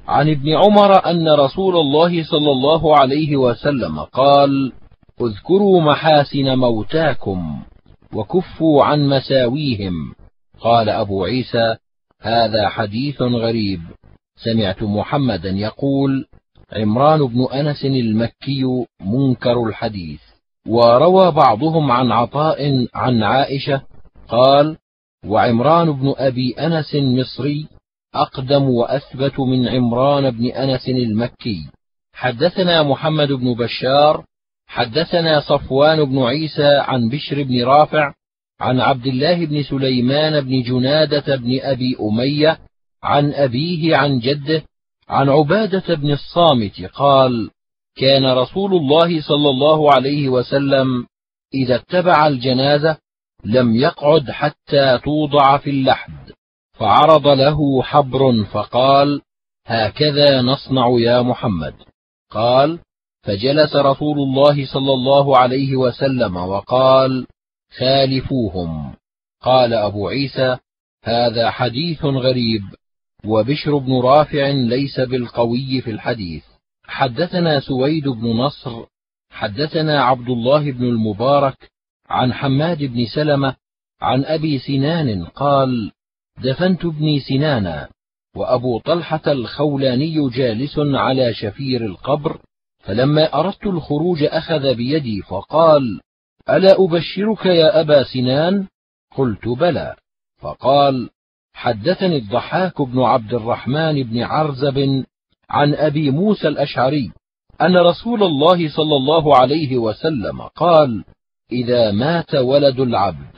عن ابن عمر أن رسول الله صلى الله عليه وسلم قال اذكروا محاسن موتاكم وكفوا عن مساويهم. قال أبو عيسى هذا حديث غريب. سمعت محمدا يقول عمران بن أنس المكي منكر الحديث. وروى بعضهم عن عطاء عن عائشة قال وعمران بن أبي أنس مصري أقدم وأثبت من عمران بن أنس المكي. حدثنا محمد بن بشار حدثنا صفوان بن عيسى عن بشر بن رافع عن عبد الله بن سليمان بن جنادة بن أبي أمية عن أبيه عن جده عن عبادة بن الصامت قال كان رسول الله صلى الله عليه وسلم إذا اتبع الجنازة لم يقعد حتى توضع في اللحد فعرض له حبر فقال هكذا نصنع يا محمد. قال فجلس رسول الله صلى الله عليه وسلم وقال خالفوهم. قال أبو عيسى هذا حديث غريب. وبشر بن رافع ليس بالقوي في الحديث. حدثنا سويد بن نصر حدثنا عبد الله بن المبارك عن حماد بن سلمة عن أبي سنان قال دفنت ابني سنانا وأبو طلحة الخولاني جالس على شفير القبر فلما أردت الخروج أخذ بيدي فقال ألا أبشرك يا أبا سنان؟ قلت بلى. فقال حدثني الضحاك بن عبد الرحمن بن عرزب عن أبي موسى الأشعري أن رسول الله صلى الله عليه وسلم قال إذا مات ولد العبد.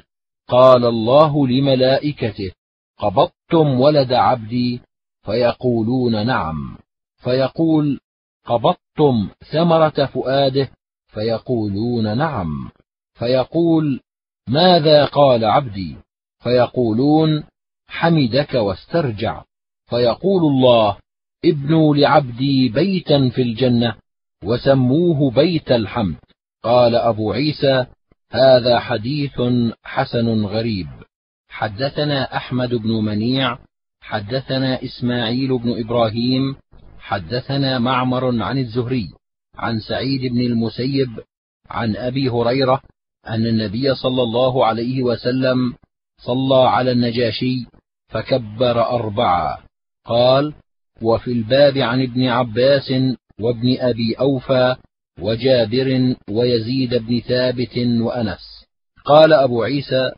قال الله لملائكته قبضتم ولد عبدي؟ فيقولون نعم. فيقول قبضتم ثمرة فؤاده فيقولون نعم. فيقول ماذا قال عبدي؟ فيقولون حمدك واسترجع. فيقول الله ابنوا لعبدي بيتا في الجنة وسموه بيت الحمد. قال أبو عيسى هذا حديث حسن غريب. حدثنا أحمد بن منيع حدثنا إسماعيل بن إبراهيم حدثنا معمر عن الزهري عن سعيد بن المسيب عن أبي هريرة أن النبي صلى الله عليه وسلم صلى على النجاشي فكبر أربعة. قال وفي الباب عن ابن عباس وابن أبي أوفى وجابر ويزيد بن ثابت وأنس. قال أبو عيسى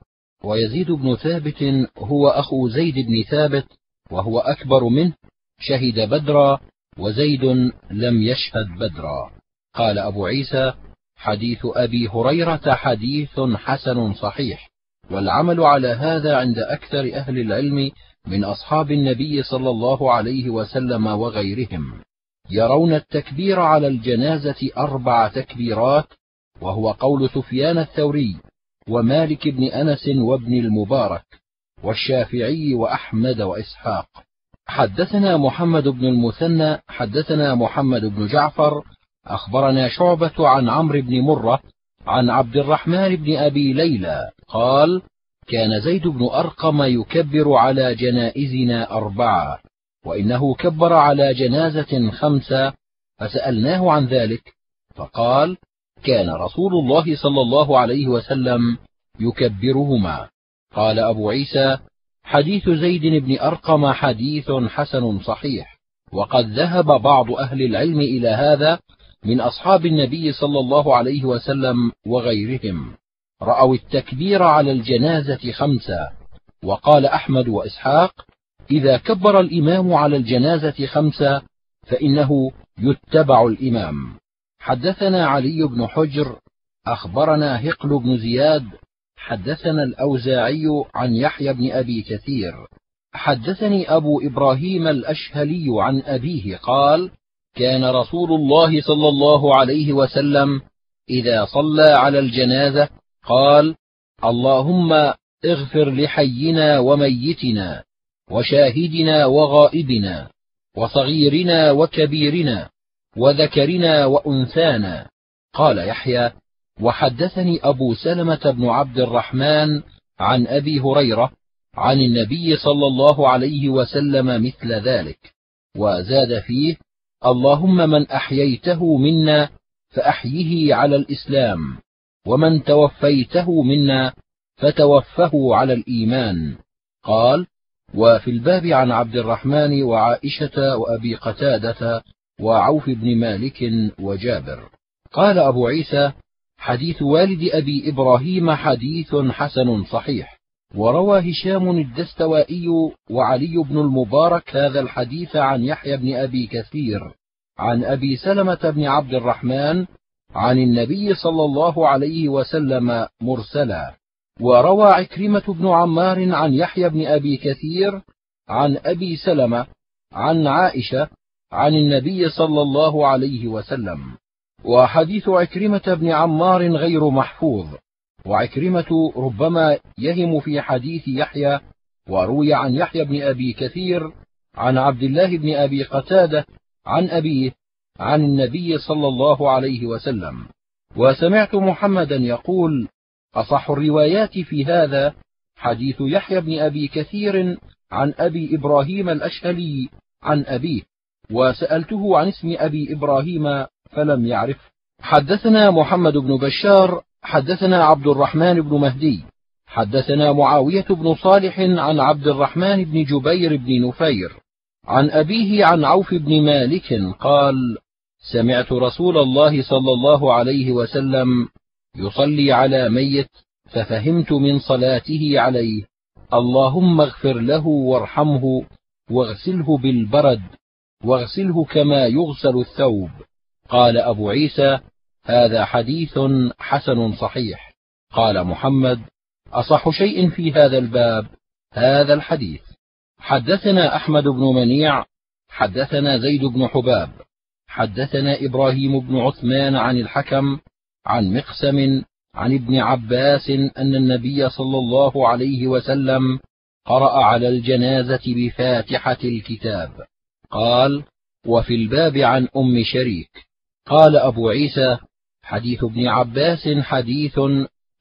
ويزيد بن ثابت هو أخو زيد بن ثابت وهو أكبر منه شهد بدرا وزيد لم يشهد بدرا. قال أبو عيسى حديث أبي هريرة حديث حسن صحيح والعمل على هذا عند أكثر أهل العلم من أصحاب النبي صلى الله عليه وسلم وغيرهم. يرون التكبير على الجنازة أربع تكبيرات وهو قول سفيان الثوري ومالك بن أنس وابن المبارك والشافعي وأحمد وإسحاق. حدثنا محمد بن المثنى حدثنا محمد بن جعفر أخبرنا شعبة عن عمرو بن مرة عن عبد الرحمن بن أبي ليلى قال كان زيد بن أرقم يكبر على جنائزنا أربعة وإنه كبر على جنازة خمسة فسألناه عن ذلك فقال كان رسول الله صلى الله عليه وسلم يكبرهما. قال أبو عيسى حديث زيد بن أرقم حديث حسن صحيح. وقد ذهب بعض أهل العلم إلى هذا من أصحاب النبي صلى الله عليه وسلم وغيرهم. رأوا التكبير على الجنازة خمسة. وقال أحمد وإسحاق إذا كبر الإمام على الجنازة خمسة فإنه يتبع الإمام. حدثنا علي بن حجر أخبرنا هقل بن زياد حدثنا الأوزاعي عن يحيى بن أبي كثير. حدثني أبو إبراهيم الأشهلي عن أبيه قال كان رسول الله صلى الله عليه وسلم إذا صلى على الجنازة قال اللهم اغفر لحينا وميتنا وشاهدنا وغائبنا وصغيرنا وكبيرنا وذكرنا وأنثانا. قال يحيى وحدثني أبو سلمة بن عبد الرحمن عن أبي هريرة عن النبي صلى الله عليه وسلم مثل ذلك وزاد فيه اللهم من أحييته منا فأحيه على الإسلام ومن توفيته منا فتوفه على الإيمان. قال وفي الباب عن عبد الرحمن وعائشة وأبي قتادة وعوف بن مالك وجابر. قال أبو عيسى حديث والد أبي إبراهيم حديث حسن صحيح. وروى هشام الدستوائي وعلي بن المبارك هذا الحديث عن يحيى بن أبي كثير عن أبي سلمة بن عبد الرحمن عن النبي صلى الله عليه وسلم مرسلا. وروى عكرمة بن عمار عن يحيى بن أبي كثير عن أبي سلمة عن عائشة عن النبي صلى الله عليه وسلم. وحديث عكرمة بن عمار غير محفوظ. وعكرمة ربما يهم في حديث يحيى وروي عن يحيى بن أبي كثير عن عبد الله بن أبي قتادة عن أبيه عن النبي صلى الله عليه وسلم. وسمعت محمدا يقول أصح الروايات في هذا حديث يحيى بن أبي كثير عن أبي إبراهيم الأشهلي عن أبيه. وسألته عن اسم أبي إبراهيم فلم يعرف. حدثنا محمد بن بشار حدثنا عبد الرحمن بن مهدي حدثنا معاوية بن صالح عن عبد الرحمن بن جبير بن نفير عن أبيه عن عوف بن مالك قال سمعت رسول الله صلى الله عليه وسلم يصلي على ميت ففهمت من صلاته عليه اللهم اغفر له وارحمه واغسله بالبرد واغسله كما يغسل الثوب. قال أبو عيسى هذا حديث حسن صحيح. قال محمد أصح شيء في هذا الباب هذا الحديث. حدثنا أحمد بن منيع حدثنا زيد بن حباب حدثنا إبراهيم بن عثمان عن الحكم عن مقسم عن ابن عباس أن النبي صلى الله عليه وسلم قرأ على الجنازة بفاتحة الكتاب. قال وفي الباب عن أم شريك قال أبو عيسى حديث ابن عباس حديث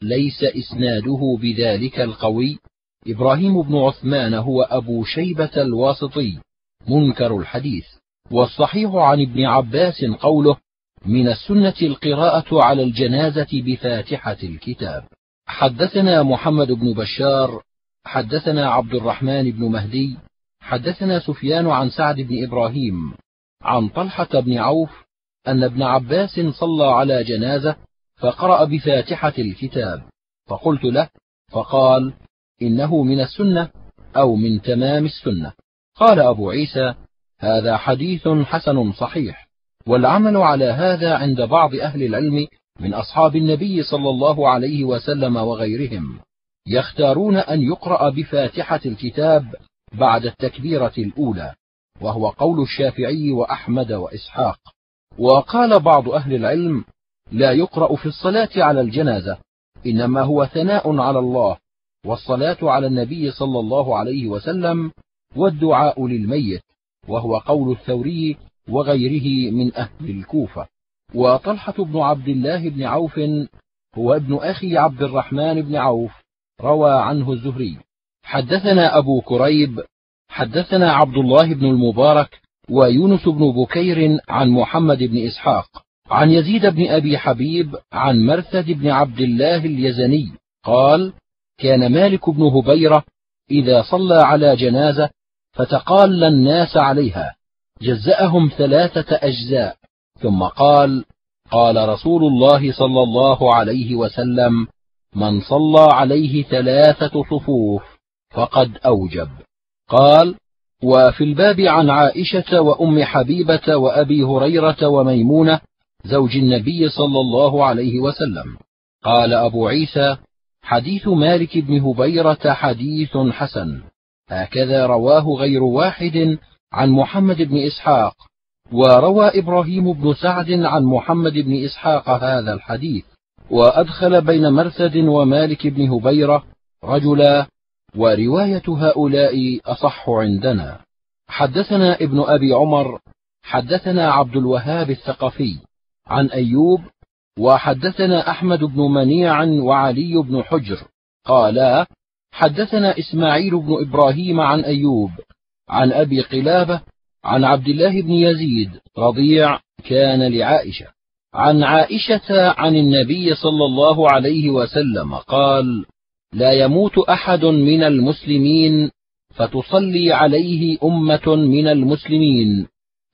ليس إسناده بذلك القوي. إبراهيم بن عثمان هو أبو شيبة الواسطي منكر الحديث. والصحيح عن ابن عباس قوله من السنة القراءة على الجنازة بفاتحة الكتاب. حدثنا محمد بن بشار حدثنا عبد الرحمن بن مهدي حدثنا سفيان عن سعد بن إبراهيم عن طلحة بن عوف أن ابن عباس صلى على جنازة فقرأ بفاتحة الكتاب فقلت له فقال إنه من السنة أو من تمام السنة. قال أبو عيسى هذا حديث حسن صحيح والعمل على هذا عند بعض أهل العلم من أصحاب النبي صلى الله عليه وسلم وغيرهم. يختارون أن يقرأ بفاتحة الكتاب بعد التكبيرة الأولى وهو قول الشافعي وأحمد وإسحاق. وقال بعض أهل العلم لا يقرأ في الصلاة على الجنازة إنما هو ثناء على الله والصلاة على النبي صلى الله عليه وسلم والدعاء للميت وهو قول الثوري وغيره من أهل الكوفة. وطلحة بن عبد الله بن عوف هو ابن أخي عبد الرحمن بن عوف روى عنه الزهري. حدثنا أبو كريب حدثنا عبد الله بن المبارك ويونس بن بكير عن محمد بن إسحاق عن يزيد بن أبي حبيب عن مرثد بن عبد الله اليزني قال كان مالك بن هبيرة إذا صلى على جنازة فتقال الناس عليها جزأهم ثلاثة أجزاء ثم قال قال رسول الله صلى الله عليه وسلم من صلى عليه ثلاثة صفوف فقد أوجب قال وفي الباب عن عائشة وأم حبيبة وأبي هريرة وميمونة زوج النبي صلى الله عليه وسلم. قال أبو عيسى حديث مالك بن هبيرة حديث حسن. هكذا رواه غير واحد عن محمد بن إسحاق. وروى إبراهيم بن سعد عن محمد بن إسحاق هذا الحديث. وأدخل بين مرثد ومالك بن هبيرة رجلا ورواية هؤلاء أصح عندنا. حدثنا ابن أبي عمر حدثنا عبد الوهاب الثقفي عن أيوب وحدثنا أحمد بن منيع وعلي بن حجر. قالا حدثنا إسماعيل بن إبراهيم عن أيوب عن أبي قلابة عن عبد الله بن يزيد رضيع كان لعائشة. عن عائشة عن النبي صلى الله عليه وسلم قال: لا يموت أحد من المسلمين فتصلي عليه أمة من المسلمين.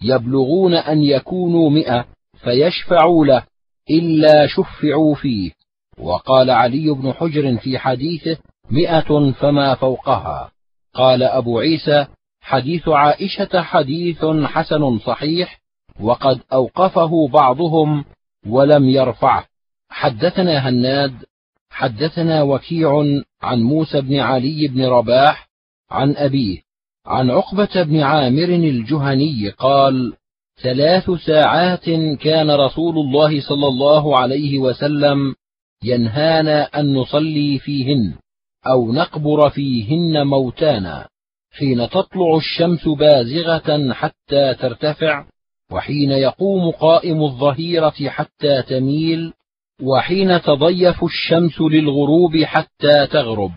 يبلغون أن يكونوا مئة فيشفعوا له إلا شفعوا فيه. وقال علي بن حجر في حديثه مئة فما فوقها. قال أبو عيسى حديث عائشة حديث حسن صحيح وقد أوقفه بعضهم ولم يرفعه. حدثنا هناد حدثنا وكيع عن موسى بن علي بن رباح عن أبيه عن عقبة بن عامر الجهني قال ثلاث ساعات كان رسول الله صلى الله عليه وسلم ينهانا أن نصلي فيهن أو نقبر فيهن موتانا حين تطلع الشمس بازغة حتى ترتفع وحين يقوم قائم الظهيرة حتى تميل وحين تضيف الشمس للغروب حتى تغرب.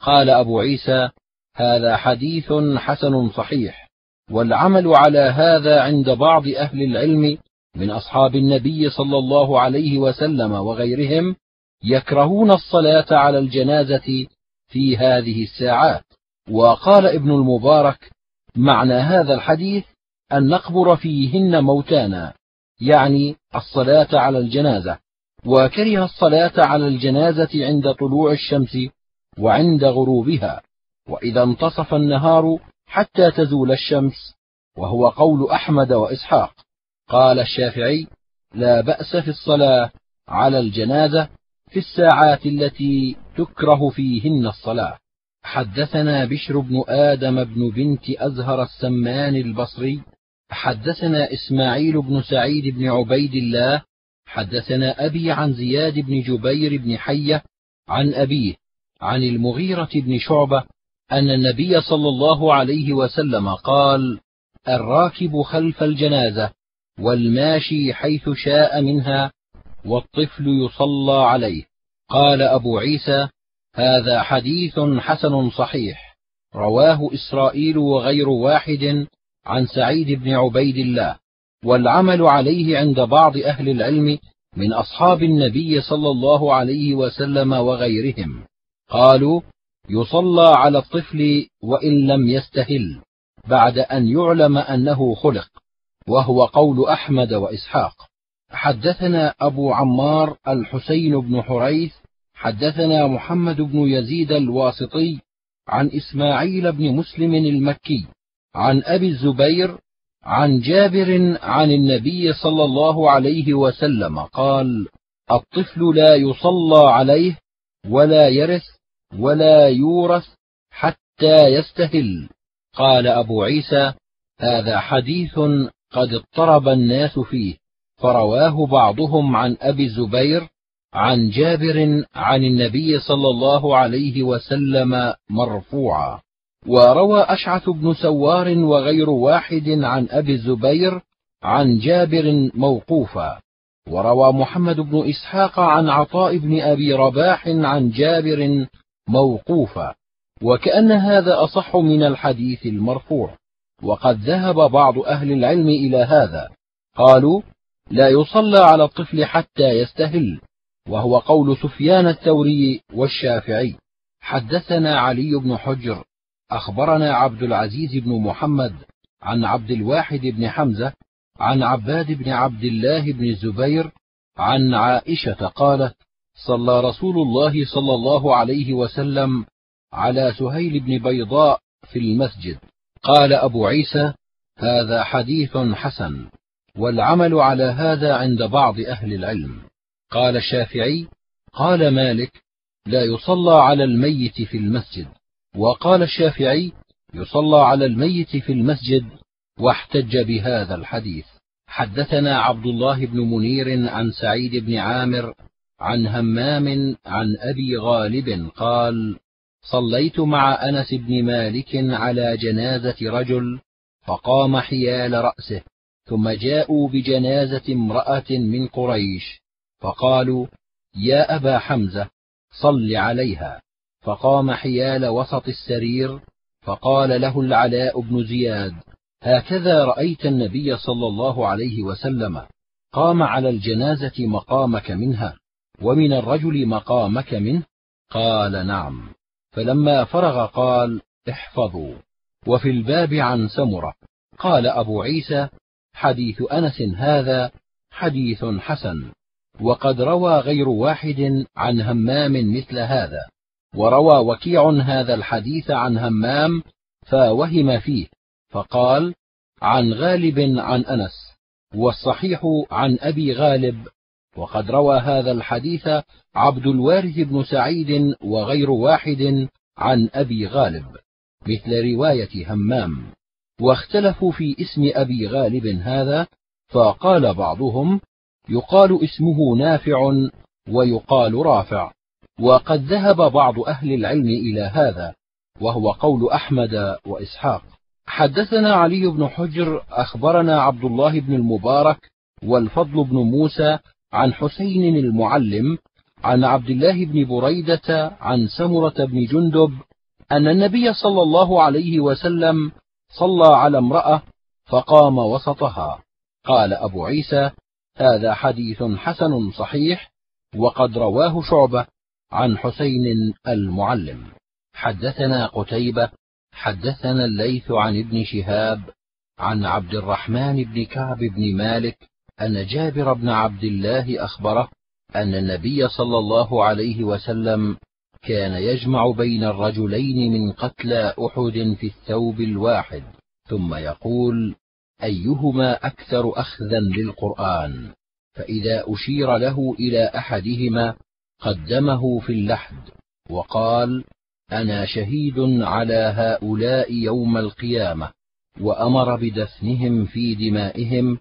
قال أبو عيسى هذا حديث حسن صحيح. والعمل على هذا عند بعض أهل العلم من أصحاب النبي صلى الله عليه وسلم وغيرهم يكرهون الصلاة على الجنازة في هذه الساعات. وقال ابن المبارك معنى هذا الحديث أن نقبر فيهن موتانا يعني الصلاة على الجنازة. وكره الصلاة على الجنازة عند طلوع الشمس وعند غروبها وإذا انتصف النهار حتى تزول الشمس وهو قول أحمد وإسحاق. قال الشافعي لا بأس في الصلاة على الجنازة في الساعات التي تكره فيهن الصلاة. حدثنا بشر بن آدم بن بنت أزهر السمان البصري حدثنا إسماعيل بن سعيد بن عبيد الله حدثنا أبي عن زياد بن جبير بن حية عن أبيه عن المغيرة بن شعبة أن النبي صلى الله عليه وسلم قال: الراكب خلف الجنازة والماشي حيث شاء منها والطفل يصلى عليه. قال أبو عيسى: هذا حديث حسن صحيح، رواه إسرائيل وغير واحد عن سعيد بن عبيد الله والعمل عليه عند بعض أهل العلم من أصحاب النبي صلى الله عليه وسلم وغيرهم. قالوا يصلى على الطفل وإن لم يستهل بعد أن يعلم أنه خلق وهو قول أحمد وإسحاق. حدثنا أبو عمار الحسين بن حريث حدثنا محمد بن يزيد الواسطي عن إسماعيل بن مسلم المكي عن أبي الزبير عن جابر عن النبي صلى الله عليه وسلم قال الطفل لا يصلى عليه ولا يرث ولا يورث حتى يستهل. قال أبو عيسى هذا حديث قد اضطرب الناس فيه. فرواه بعضهم عن أبي الزبير عن جابر عن النبي صلى الله عليه وسلم مرفوعا. وروى أشعث بن سوار وغير واحد عن أبي الزبير عن جابر موقوفا وروى محمد بن إسحاق عن عطاء بن أبي رباح عن جابر موقوفا وكأن هذا أصح من الحديث المرفوع وقد ذهب بعض أهل العلم إلى هذا قالوا لا يصلى على الطفل حتى يستهل وهو قول سفيان الثوري والشافعي حدثنا علي بن حجر أخبرنا عبد العزيز بن محمد عن عبد الواحد بن حمزة عن عباد بن عبد الله بن الزبير عن عائشة قالت صلى رسول الله صلى الله عليه وسلم على سهيل بن بيضاء في المسجد. قال أبو عيسى هذا حديث حسن والعمل على هذا عند بعض أهل العلم. قال الشافعي قال مالك لا يصلى على الميت في المسجد. وقال الشافعي يصلى على الميت في المسجد واحتج بهذا الحديث. حدثنا عبد الله بن منير عن سعيد بن عامر عن همام عن أبي غالب قال صليت مع أنس بن مالك على جنازة رجل فقام حيال رأسه ثم جاءوا بجنازة امرأة من قريش فقالوا يا أبا حمزة صل عليها. فقام حيال وسط السرير فقال له العلاء بن زياد هكذا رأيت النبي صلى الله عليه وسلم قام على الجنازة مقامك منها ومن الرجل مقامك منه؟ قال نعم. فلما فرغ قال احفظوا. وفي الباب عن سمرة. قال أبو عيسى حديث أنس هذا حديث حسن وقد روى غير واحد عن همام مثل هذا. وروى وكيع هذا الحديث عن همام فوهم فيه فقال عن غالب عن أنس والصحيح عن أبي غالب وقد روى هذا الحديث عبد الوارث بن سعيد وغير واحد عن أبي غالب مثل رواية همام. واختلفوا في اسم أبي غالب هذا فقال بعضهم يقال اسمه نافع ويقال رافع. وقد ذهب بعض أهل العلم إلى هذا وهو قول أحمد وإسحاق. حدثنا علي بن حجر أخبرنا عبد الله بن المبارك والفضل بن موسى عن حسين المعلم عن عبد الله بن بريدة عن سمرة بن جندب أن النبي صلى الله عليه وسلم صلى على امرأة فقام وسطها. قال أبو عيسى هذا حديث حسن صحيح وقد رواه شعبة. عن حسين المعلم. حدثنا قتيبة حدثنا الليث عن ابن شهاب عن عبد الرحمن بن كعب بن مالك أن جابر بن عبد الله أخبره أن النبي صلى الله عليه وسلم كان يجمع بين الرجلين من قتلى أحد في الثوب الواحد ثم يقول أيهما أكثر اخذا للقرآن؟ فإذا أشير له إلى أحدهما قدمه في اللحد وقال أنا شهيد على هؤلاء يوم القيامة وأمر بدفنهم في دمائهم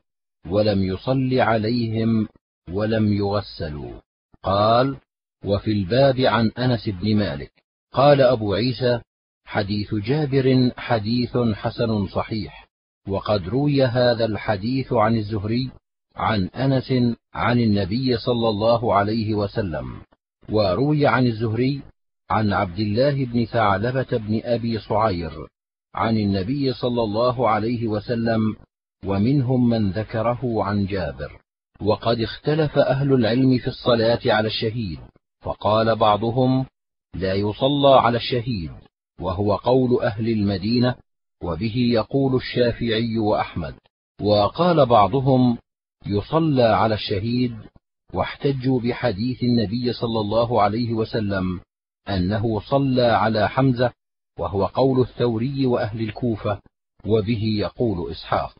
ولم يصل عليهم ولم يغسلوا. قال وفي الباب عن أنس بن مالك. قال أبو عيسى حديث جابر حديث حسن صحيح وقد روي هذا الحديث عن الزهري عن أنس عن النبي صلى الله عليه وسلم وروي عن الزهري عن عبد الله بن ثعلبة بن أبي صعير عن النبي صلى الله عليه وسلم ومنهم من ذكره عن جابر وقد اختلف أهل العلم في الصلاة على الشهيد فقال بعضهم لا يصلى على الشهيد وهو قول أهل المدينة وبه يقول الشافعي وأحمد. وقال بعضهم يصلى على الشهيد واحتجوا بحديث النبي صلى الله عليه وسلم أنه صلى على حمزة وهو قول الثوري وأهل الكوفة وبه يقول إسحاق.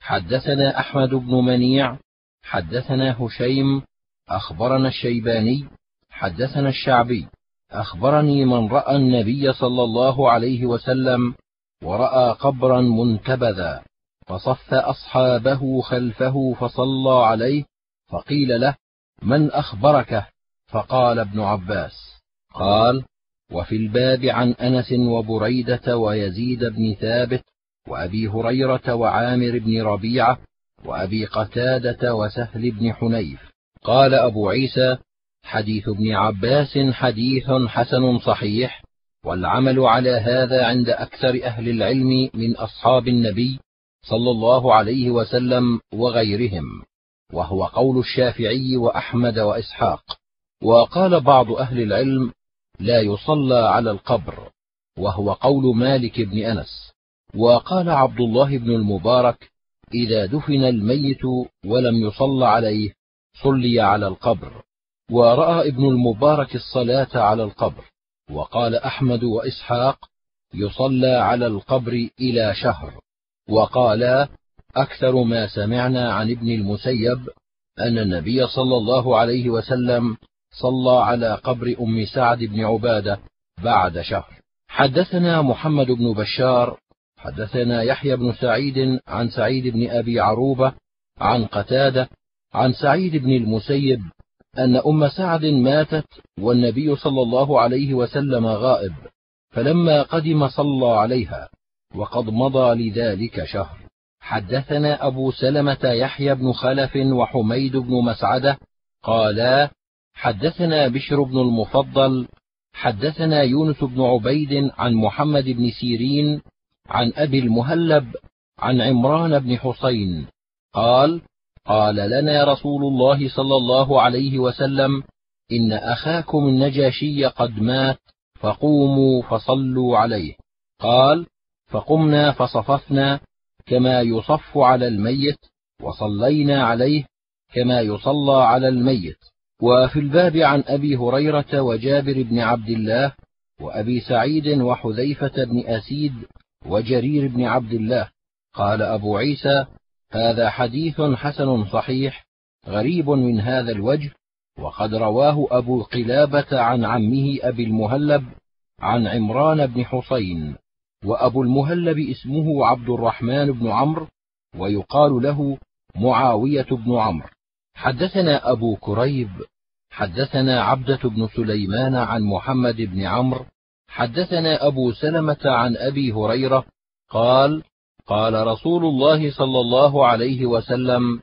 حدثنا أحمد بن منيع حدثنا هشيم أخبرنا الشيباني حدثنا الشعبي أخبرني من رأى النبي صلى الله عليه وسلم ورأى قبرا منتبذا. فصف أصحابه خلفه فصلى عليه فقيل له من أخبرك؟ فقال ابن عباس قال وفي الباب عن أنس وبريدة ويزيد بن ثابت وأبي هريرة وعامر بن ربيعة وأبي قتادة وسهل بن حنيف. قال أبو عيسى حديث ابن عباس حديث حسن صحيح والعمل على هذا عند أكثر أهل العلم من أصحاب النبي صلى الله عليه وسلم وغيرهم وهو قول الشافعي وأحمد وإسحاق. وقال بعض أهل العلم لا يصلى على القبر وهو قول مالك بن أنس. وقال عبد الله بن المبارك إذا دفن الميت ولم يصلى عليه صلي على القبر. ورأى ابن المبارك الصلاة على القبر. وقال أحمد وإسحاق يصلى على القبر إلى شهر. وقالا أكثر ما سمعنا عن ابن المسيب أن النبي صلى الله عليه وسلم صلى على قبر أم سعد بن عبادة بعد شهر. حدثنا محمد بن بشار حدثنا يحيى بن سعيد عن سعيد بن أبي عروبة عن قتادة عن سعيد بن المسيب أن أم سعد ماتت والنبي صلى الله عليه وسلم غائب فلما قدم صلى عليها وقد مضى لذلك شهر. حدثنا أبو سلمة يحيى بن خلف وحميد بن مسعدة قالا حدثنا بشر بن المفضل حدثنا يونس بن عبيد عن محمد بن سيرين عن أبي المهلب عن عمران بن حسين قال قال لنا رسول الله صلى الله عليه وسلم إن أخاكم النجاشي قد مات فقوموا فصلوا عليه. قال فقمنا فصففنا كما يصف على الميت وصلينا عليه كما يصلى على الميت. وفي الباب عن أبي هريرة وجابر بن عبد الله وأبي سعيد وحذيفة بن أسيد وجرير بن عبد الله. قال أبو عيسى هذا حديث حسن صحيح غريب من هذا الوجه وقد رواه أبو قلابة عن عمه أبي المهلب عن عمران بن حسين. وأبو المهلب اسمه عبد الرحمن بن عمرو ويقال له معاوية بن عمرو. حدثنا أبو كريب حدثنا عبدة بن سليمان عن محمد بن عمرو حدثنا أبو سلمة عن أبي هريرة قال قال رسول الله صلى الله عليه وسلم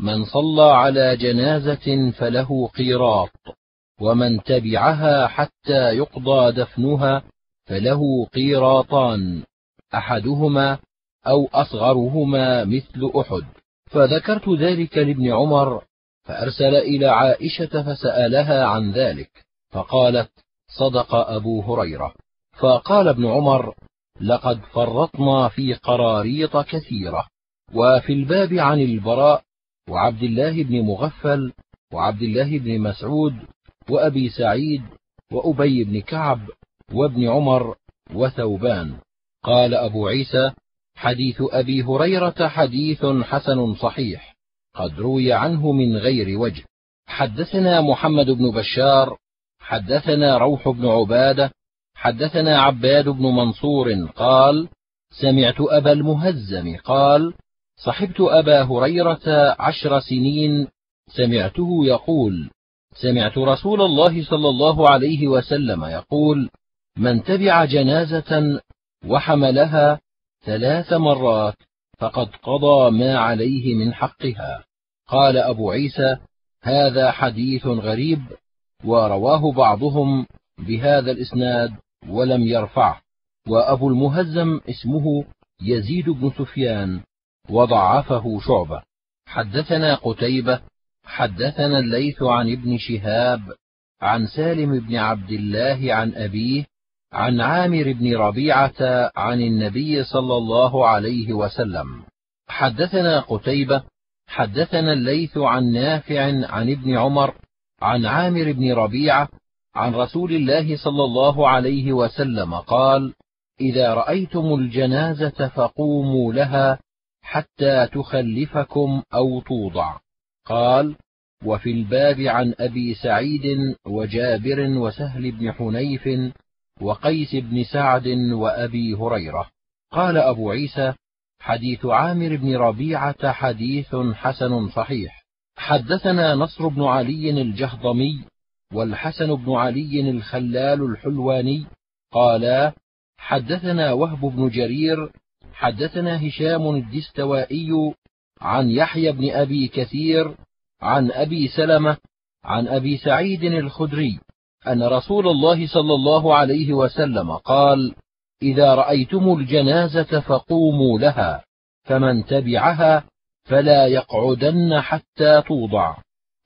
من صلى على جنازة فله قيراط ومن تبعها حتى يقضى دفنها فله قيراطان أحدهما أو أصغرهما مثل أحد. فذكرت ذلك لابن عمر فأرسل إلى عائشة فسألها عن ذلك فقالت صدق أبو هريرة. فقال ابن عمر لقد فرطنا في قراريط كثيرة وفي الباب عن البراء وعبد الله بن مغفل وعبد الله بن مسعود وأبي سعيد وأبي بن كعب وابن عمر وثوبان. قال أبو عيسى حديث أبي هريرة حديث حسن صحيح قد روي عنه من غير وجه. حدثنا محمد بن بشار حدثنا روح بن عبادة حدثنا عباد بن منصور قال سمعت أبا المهزم قال صحبت أبا هريرة عشر سنين سمعته يقول سمعت رسول الله صلى الله عليه وسلم يقول من تبع جنازة وحملها ثلاث مرات فقد قضى ما عليه من حقها. قال أبو عيسى هذا حديث غريب ورواه بعضهم بهذا الإسناد ولم يرفعه. وأبو المهزم اسمه يزيد بن سفيان وضعفه شعبة. حدثنا قتيبة حدثنا الليث عن ابن شهاب عن سالم بن عبد الله عن أبيه عن عامر بن ربيعة عن النبي صلى الله عليه وسلم. حدثنا قتيبة حدثنا الليث عن نافع عن ابن عمر عن عامر بن ربيعة عن رسول الله صلى الله عليه وسلم قال إذا رأيتم الجنازة فقوموا لها حتى تخلفكم أو توضع. قال وفي الباب عن أبي سعيد وجابر وسهل بن حنيف وقيس بن سعد وأبي هريرة. قال أبو عيسى حديث عامر بن ربيعة حديث حسن صحيح. حدثنا نصر بن علي الجهضمي والحسن بن علي الخلال الحلواني. قالا حدثنا وهب بن جرير حدثنا هشام الدستوائي عن يحيى بن أبي كثير عن أبي سلمة عن أبي سعيد الخدري. أن رسول الله صلى الله عليه وسلم قال إذا رأيتم الجنازة فقوموا لها فمن تبعها فلا يقعدن حتى توضع.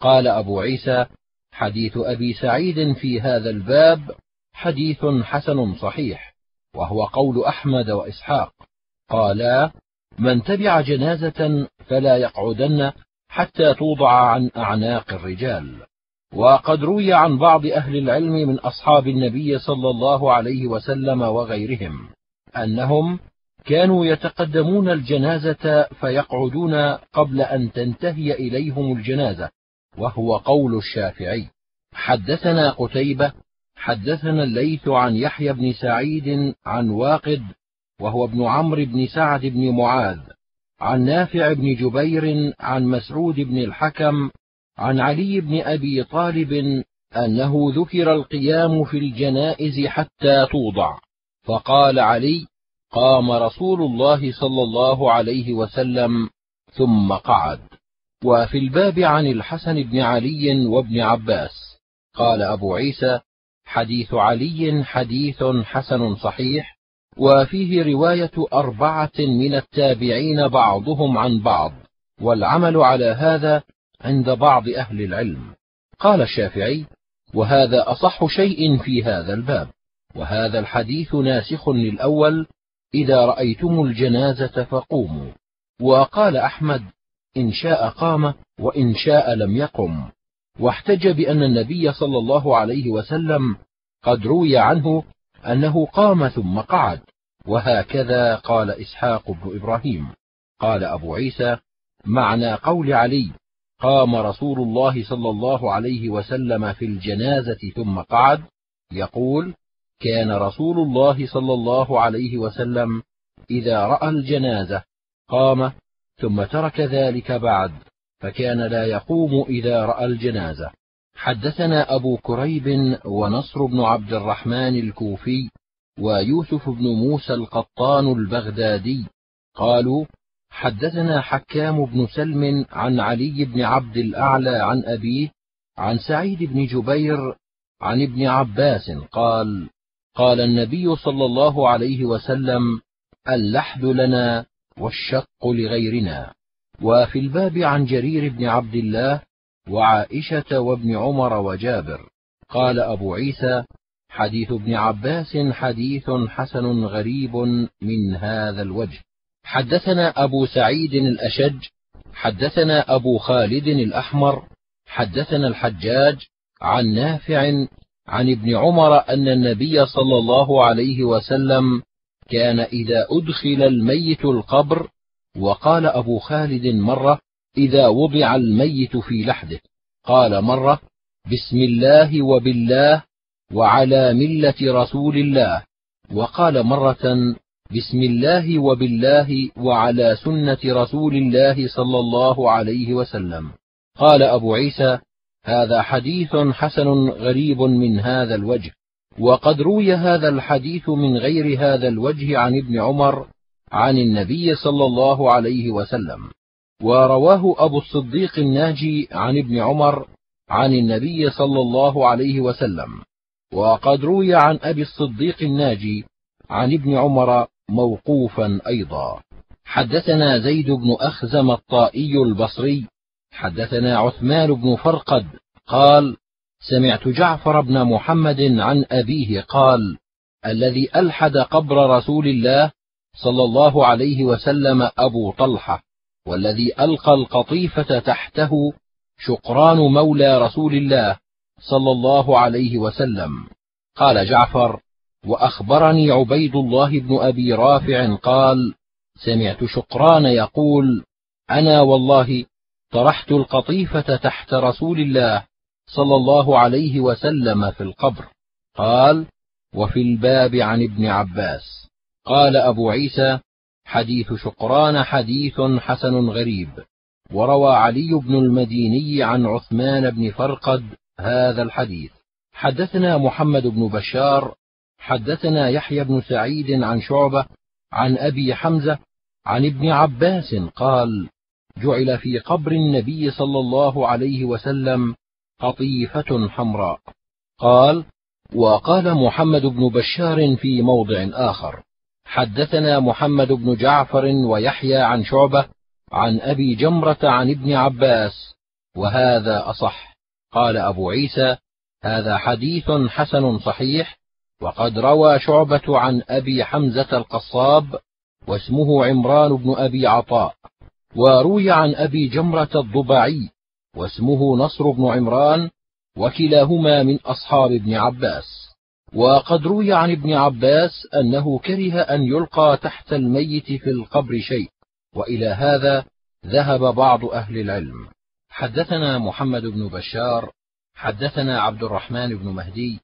قال أبو عيسى حديث أبي سعيد في هذا الباب حديث حسن صحيح وهو قول أحمد وإسحاق. قالا من تبع جنازة فلا يقعدن حتى توضع عن أعناق الرجال. وقد روي عن بعض أهل العلم من أصحاب النبي صلى الله عليه وسلم وغيرهم أنهم كانوا يتقدمون الجنازة فيقعدون قبل أن تنتهي إليهم الجنازة وهو قول الشافعي. حدثنا قتيبة حدثنا الليث عن يحيى بن سعيد عن واقد وهو ابن عمرو بن سعد بن معاذ عن نافع بن جبير عن مسعود بن الحكم عن علي بن أبي طالب أنه ذكر القيام في الجنائز حتى توضع. فقال علي قام رسول الله صلى الله عليه وسلم ثم قعد. وفي الباب عن الحسن بن علي وابن عباس. قال أبو عيسى حديث علي حديث حسن صحيح وفيه رواية أربعة من التابعين بعضهم عن بعض والعمل على هذا عند بعض أهل العلم. قال الشافعي وهذا أصح شيء في هذا الباب وهذا الحديث ناسخ للأول إذا رأيتم الجنازة فقوموا وقال أحمد إن شاء قام وإن شاء لم يقم واحتج بأن النبي صلى الله عليه وسلم قد روي عنه أنه قام ثم قعد. وهكذا قال إسحاق بن إبراهيم. قال أبو عيسى معنى قول علي قام رسول الله صلى الله عليه وسلم في الجنازة ثم قعد يقول كان رسول الله صلى الله عليه وسلم إذا رأى الجنازة قام ثم ترك ذلك بعد فكان لا يقوم إذا رأى الجنازة. حدثنا أبو كريب ونصر بن عبد الرحمن الكوفي ويوسف بن موسى القطان البغدادي قالوا حدثنا حكام بن سلم عن علي بن عبد الأعلى عن أبيه عن سعيد بن جبير عن ابن عباس قال قال النبي صلى الله عليه وسلم اللحد لنا والشق لغيرنا. وفي الباب عن جرير بن عبد الله وعائشة وابن عمر وجابر. قال أبو عيسى حديث ابن عباس حديث حسن غريب من هذا الوجه. حدثنا أبو سعيد الأشج حدثنا أبو خالد الأحمر حدثنا الحجاج عن نافع عن ابن عمر أن النبي صلى الله عليه وسلم كان إذا أدخل الميت القبر وقال أبو خالد مرة إذا وضع الميت في لحده قال مرة بسم الله وبالله وعلى ملة رسول الله وقال مرة بسم الله وبالله وعلى سنة رسول الله صلى الله عليه وسلم. قال أبو عيسى هذا حديث حسن غريب من هذا الوجه وقد روي هذا الحديث من غير هذا الوجه عن ابن عمر عن النبي صلى الله عليه وسلم. ورواه أبو الصديق الناجي عن ابن عمر عن النبي صلى الله عليه وسلم. وقد روي عن أبي الصديق الناجي عن ابن عمر موقوفا أيضا. حدثنا زيد بن أخزم الطائي البصري حدثنا عثمان بن فرقد قال سمعت جعفر بن محمد عن أبيه قال الذي ألحد قبر رسول الله صلى الله عليه وسلم أبو طلحة والذي ألقى القطيفة تحته شقران مولى رسول الله صلى الله عليه وسلم. قال جعفر وأخبرني عبيد الله بن أبي رافع قال سمعت شقران يقول أنا والله طرحت القطيفة تحت رسول الله صلى الله عليه وسلم في القبر. قال وفي الباب عن ابن عباس. قال أبو عيسى حديث شقران حديث حسن غريب. وروى علي بن المديني عن عثمان بن فرقد هذا الحديث. حدثنا محمد بن بشار حدثنا يحيى بن سعيد عن شعبة عن أبي حمزة عن ابن عباس قال جعل في قبر النبي صلى الله عليه وسلم قطيفة حمراء. قال وقال محمد بن بشار في موضع آخر حدثنا محمد بن جعفر ويحيى عن شعبة عن أبي جمرة عن ابن عباس وهذا أصح. قال أبو عيسى هذا حديث حسن صحيح وقد روى شعبة عن أبي حمزة القصاب واسمه عمران بن أبي عطاء وروي عن أبي جمرة الضبعي واسمه نصر بن عمران وكلاهما من أصحاب ابن عباس. وقد روي عن ابن عباس أنه كره أن يلقى تحت الميت في القبر شيء وإلى هذا ذهب بعض أهل العلم. حدثنا محمد بن بشار حدثنا عبد الرحمن بن مهدي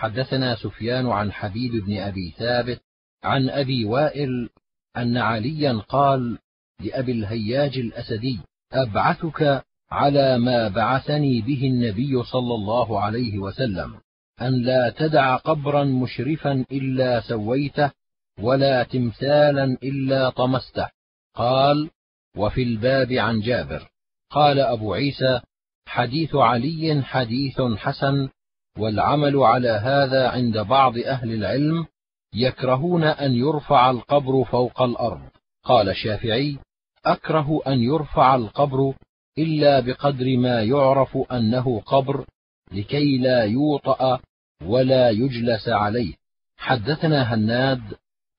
حدثنا سفيان عن حبيب بن أبي ثابت عن أبي وائل أن عليا قال لأبي الهياج الأسدي أبعثك على ما بعثني به النبي صلى الله عليه وسلم أن لا تدع قبرا مشرفا إلا سويته ولا تمثالا إلا طمسته. قال وفي الباب عن جابر. قال أبو عيسى حديث علي حديث حسن والعمل على هذا عند بعض أهل العلم يكرهون أن يرفع القبر فوق الأرض. قال الشافعي أكره أن يرفع القبر إلا بقدر ما يعرف أنه قبر لكي لا يوطأ ولا يجلس عليه. حدثنا هناد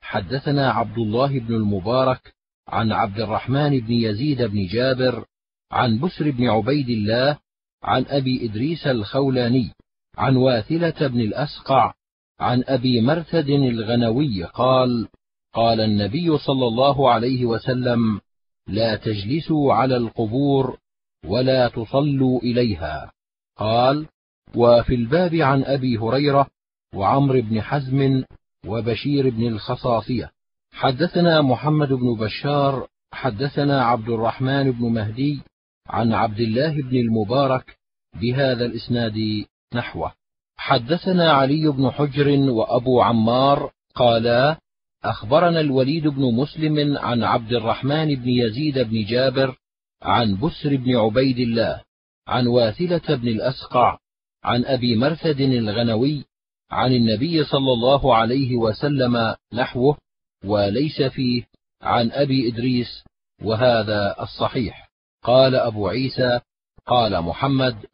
حدثنا عبد الله بن المبارك عن عبد الرحمن بن يزيد بن جابر عن بسر بن عبيد الله عن أبي إدريس الخولاني عن واثلة بن الأسقع عن أبي مرثد الغنوي قال قال النبي صلى الله عليه وسلم لا تجلسوا على القبور ولا تصلوا إليها. قال وفي الباب عن أبي هريرة وعمر بن حزم وبشير بن الخصاصية. حدثنا محمد بن بشار حدثنا عبد الرحمن بن مهدي عن عبد الله بن المبارك بهذا الإسناد نحوه. حدثنا علي بن حجر وأبو عمار قالا أخبرنا الوليد بن مسلم عن عبد الرحمن بن يزيد بن جابر عن بسر بن عبيد الله عن واثلة بن الأسقع عن أبي مرثد الغنوي عن النبي صلى الله عليه وسلم نحوه وليس فيه عن أبي إدريس وهذا الصحيح. قال أبو عيسى قال محمد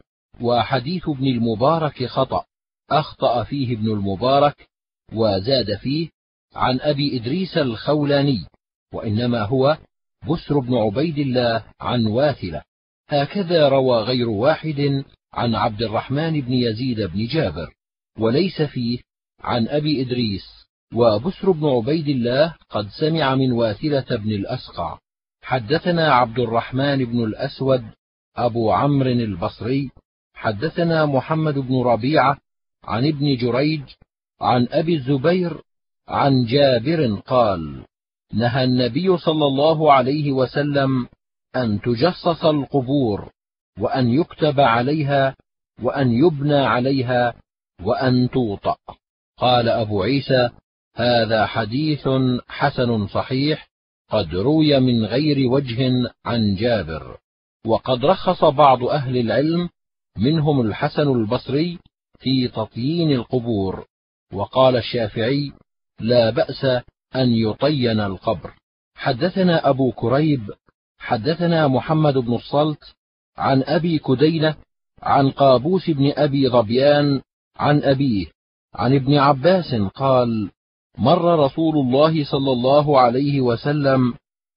وحديث ابن المبارك خطأ. أخطأ فيه ابن المبارك وزاد فيه عن أبي إدريس الخولاني وإنما هو بسر بن عبيد الله عن واثلة. هكذا روى غير واحد عن عبد الرحمن بن يزيد بن جابر وليس فيه عن أبي إدريس. وبسر بن عبيد الله قد سمع من واثلة بن الأسقع. حدثنا عبد الرحمن بن الأسود أبو عمرو البصري حدثنا محمد بن ربيعة عن ابن جريج عن أبي الزبير عن جابر قال نهى النبي صلى الله عليه وسلم أن تجصص القبور وأن يكتب عليها وأن يبنى عليها وأن توطأ. قال أبو عيسى هذا حديث حسن صحيح قد روي من غير وجه عن جابر وقد رخص بعض أهل العلم منهم الحسن البصري في تطيين القبور وقال الشافعي لا بأس أن يطين القبر. حدثنا أبو كريب حدثنا محمد بن الصلت عن أبي كدينة عن قابوس بن أبي ظبيان عن أبيه عن ابن عباس قال مر رسول الله صلى الله عليه وسلم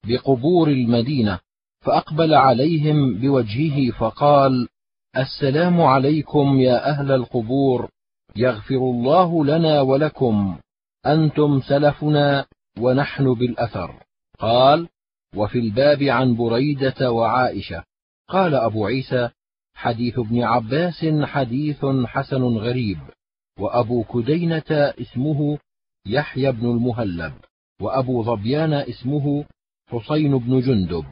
بقبور المدينة فأقبل عليهم بوجهه فقال السلام عليكم يا أهل القبور يغفر الله لنا ولكم. أنتم سلفنا ونحن بالأثر. قال وفي الباب عن بريدة وعائشة. قال أبو عيسى حديث ابن عباس حديث حسن غريب. وأبو كدينة اسمه يحيى بن المهلب. وأبو ظبيان اسمه حسين بن جندب.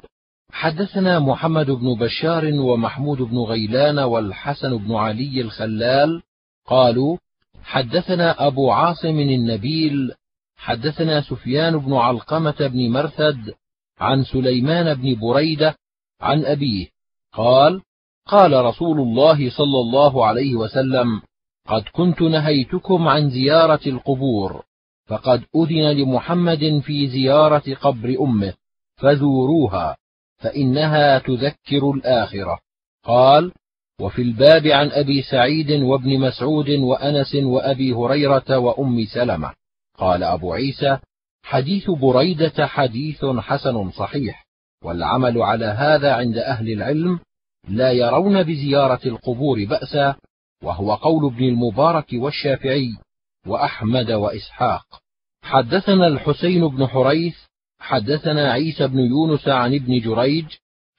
حدثنا محمد بن بشار ومحمود بن غيلان والحسن بن علي الخلال قالوا حدثنا أبو عاصم النبيل حدثنا سفيان بن علقمة بن مرثد عن سليمان بن بريدة عن أبيه قال قال رسول الله صلى الله عليه وسلم قد كنت نهيتكم عن زيارة القبور فقد أذن لمحمد في زيارة قبر أمه فزوروها. فإنها تذكر الآخرة. قال وفي الباب عن أبي سعيد وابن مسعود وأنس وأبي هريرة وأم سلمة. قال أبو عيسى حديث بريدة حديث حسن صحيح والعمل على هذا عند أهل العلم لا يرون بزيارة القبور بأسا وهو قول ابن المبارك والشافعي وأحمد وإسحاق. حدثنا الحسين بن حريث حدثنا عيسى بن يونس عن ابن جريج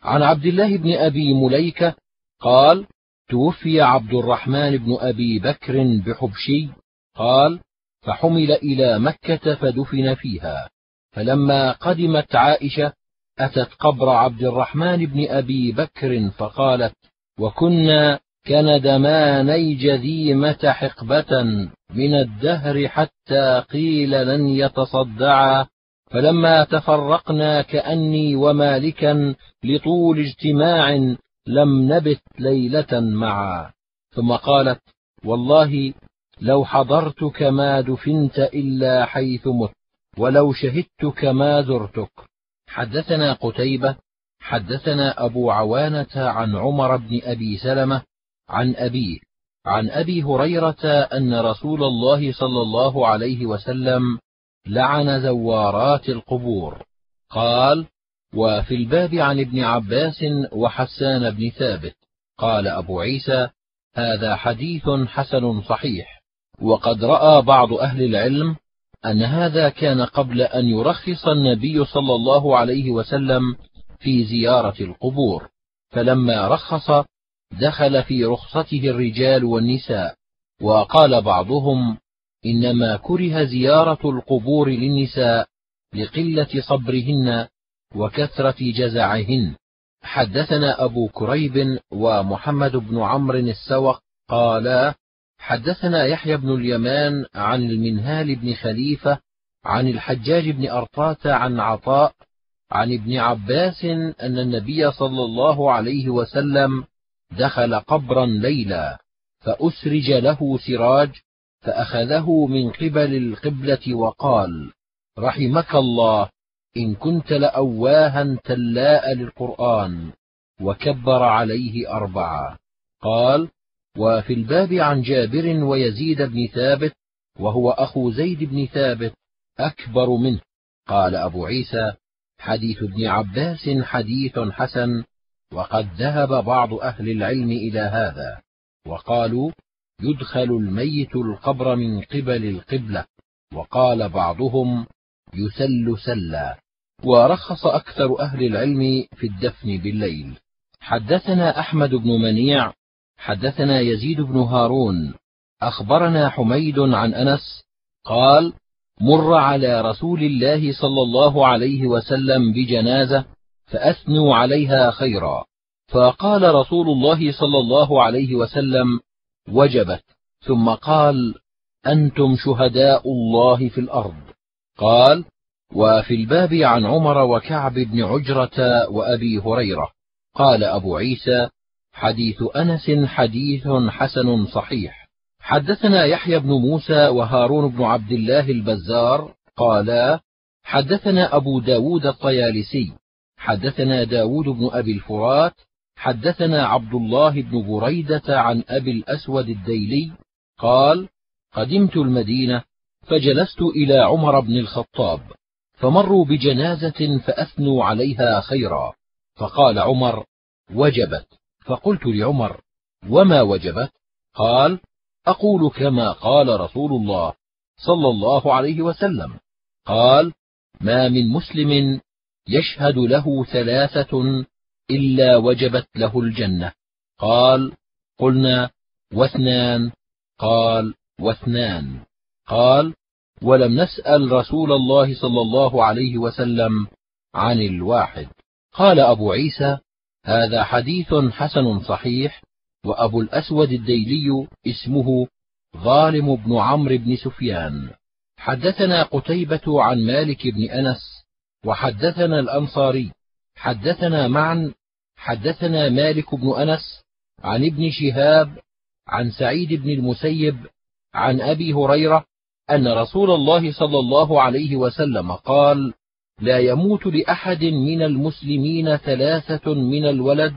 عن عبد الله بن أبي مليكة قال توفي عبد الرحمن بن أبي بكر بحبشي. قال فحمل إلى مكة فدفن فيها. فلما قدمت عائشة أتت قبر عبد الرحمن بن أبي بكر فقالت وكنا كندماني جذيمة حقبة من الدهر حتى قيل لن يتصدعا. فلما تفرقنا كأني ومالكا لطول اجتماع لم نبت ليلة معا. ثم قالت والله لو حضرتك ما دفنت إلا حيث مت ولو شهدتك ما زرتك. حدثنا قتيبة حدثنا أبو عوانة عن عمر بن أبي سلمة عن أبيه عن أبي هريرة أن رسول الله صلى الله عليه وسلم لعن زوارات القبور. قال وفي الباب عن ابن عباس وحسان بن ثابت. قال أبو عيسى هذا حديث حسن صحيح. وقد رأى بعض أهل العلم أن هذا كان قبل أن يرخص النبي صلى الله عليه وسلم في زيارة القبور. فلما رخص دخل في رخصته الرجال والنساء. وقال بعضهم إنما كره زيارة القبور للنساء لقلة صبرهن وكثرة جزعهن. حدثنا أبو كريب ومحمد بن عمرو السوق قالا حدثنا يحيى بن اليمان عن المنهال بن خليفة عن الحجاج بن أرطاة عن عطاء عن ابن عباس أن النبي صلى الله عليه وسلم دخل قبرا ليلا فأسرج له سراج فأخذه من قبل القبلة وقال رحمك الله إن كنت لأواها تلاء للقرآن وكبر عليه أربعة. قال وفي الباب عن جابر ويزيد بن ثابت وهو أخو زيد بن ثابت أكبر منه. قال أبو عيسى حديث ابن عباس حديث حسن وقد ذهب بعض أهل العلم إلى هذا. وقالوا يدخل الميت القبر من قبل القبلة. وقال بعضهم يسل سلا. ورخص أكثر أهل العلم في الدفن بالليل. حدثنا أحمد بن منيع. حدثنا يزيد بن هارون. أخبرنا حميد عن أنس. قال مر على رسول الله صلى الله عليه وسلم بجنازة فأثنوا عليها خيرا. فقال رسول الله صلى الله عليه وسلم وجبت. ثم قال أنتم شهداء الله في الأرض. قال وفي الباب عن عمر وكعب بن عجرة وأبي هريرة. قال أبو عيسى حديث أنس حديث حسن صحيح. حدثنا يحيى بن موسى وهارون بن عبد الله البزار قالا حدثنا أبو داود الطيالسي حدثنا داود بن أبي الفرات حدثنا عبد الله بن بريدة عن أبي الأسود الديلي قال قدمت المدينة فجلست إلى عمر بن الخطاب فمروا بجنازة فأثنوا عليها خيرا. فقال عمر وجبت. فقلت لعمر وما وجبت؟ قال أقول كما قال رسول الله صلى الله عليه وسلم. قال ما من مسلم يشهد له ثلاثة إلا وجبت له الجنة. قال قلنا واثنان. قال واثنان. قال ولم نسأل رسول الله صلى الله عليه وسلم عن الواحد. قال أبو عيسى هذا حديث حسن صحيح وأبو الأسود الديلي اسمه ظالم بن عمرو بن سفيان. حدثنا قتيبة عن مالك بن أنس وحدثنا الأنصاري. حدثنا معا حدثنا مالك بن أنس عن ابن شهاب عن سعيد بن المسيب عن أبي هريرة أن رسول الله صلى الله عليه وسلم قال لا يموت لأحد من المسلمين ثلاثة من الولد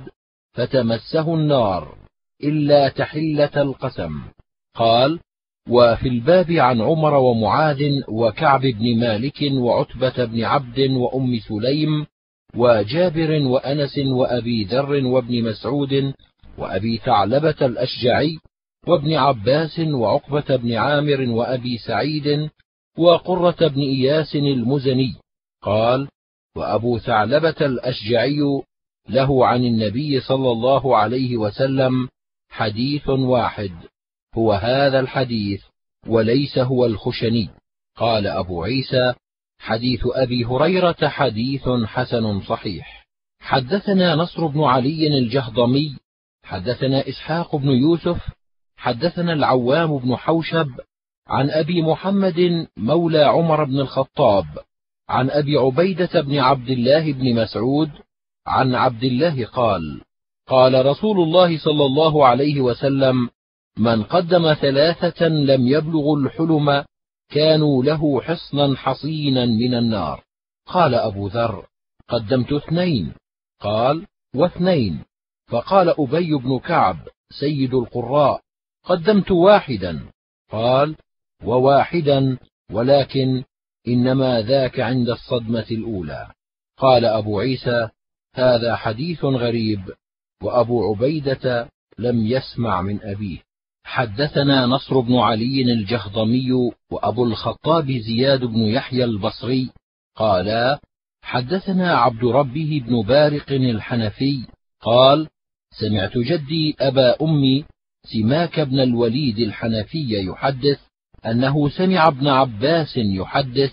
فتمسه النار إلا تحلة القسم. قال وفي الباب عن عمر ومعاذ وكعب بن مالك وعتبة بن عبد وأم سليم وجابر وأنس وأبي ذر وابن مسعود وأبي ثعلبة الأشجعي وابن عباس وعقبة بن عامر وأبي سعيد وقرة بن إياس المزني. قال وأبو ثعلبة الأشجعي له عن النبي صلى الله عليه وسلم حديث واحد هو هذا الحديث وليس هو الخشني. قال أبو عيسى حديث أبي هريرة حديث حسن صحيح. حدثنا نصر بن علي الجهضمي حدثنا إسحاق بن يوسف حدثنا العوام بن حوشب عن أبي محمد مولى عمر بن الخطاب عن أبي عبيدة بن عبد الله بن مسعود عن عبد الله قال قال رسول الله صلى الله عليه وسلم من قدم ثلاثة لم يبلغوا الحلم كانوا له حصنا حصينا من النار. قال أبو ذر قدمت اثنين. قال واثنين. فقال أبي بن كعب سيد القراء قدمت واحدا. قال وواحدا ولكن إنما ذاك عند الصدمة الأولى. قال أبو عيسى هذا حديث غريب وأبو عبيدة لم يسمع من أبيه. حدثنا نصر بن علي الجهضمي وأبو الخطاب زياد بن يحيى البصري قالا حدثنا عبد ربه بن بارق الحنفي قال سمعت جدي أبا أمي سماك بن الوليد الحنفي يحدث أنه سمع ابن عباس يحدث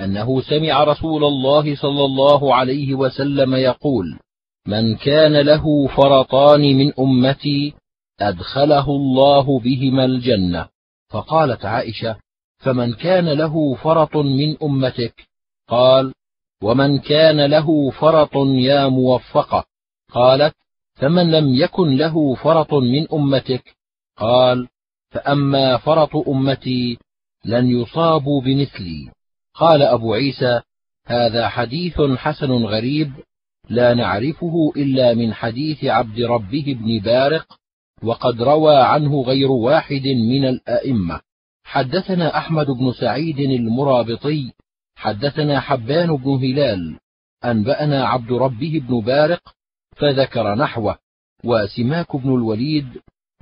أنه سمع رسول الله صلى الله عليه وسلم يقول من كان له فرطان من أمتي أدخله الله بهما الجنة. فقالت عائشة فمن كان له فرط من أمتك؟ قال ومن كان له فرط يا موفقة. قالت فمن لم يكن له فرط من أمتك؟ قال فأما فرط أمتي لن يصابوا بمثلي. قال أبو عيسى هذا حديث حسن غريب لا نعرفه إلا من حديث عبد ربه بن بارق وقد روى عنه غير واحد من الأئمة. حدثنا أحمد بن سعيد المرابطي حدثنا حبان بن هلال أنبأنا عبد ربه بن بارق فذكر نحوه وسماك بن الوليد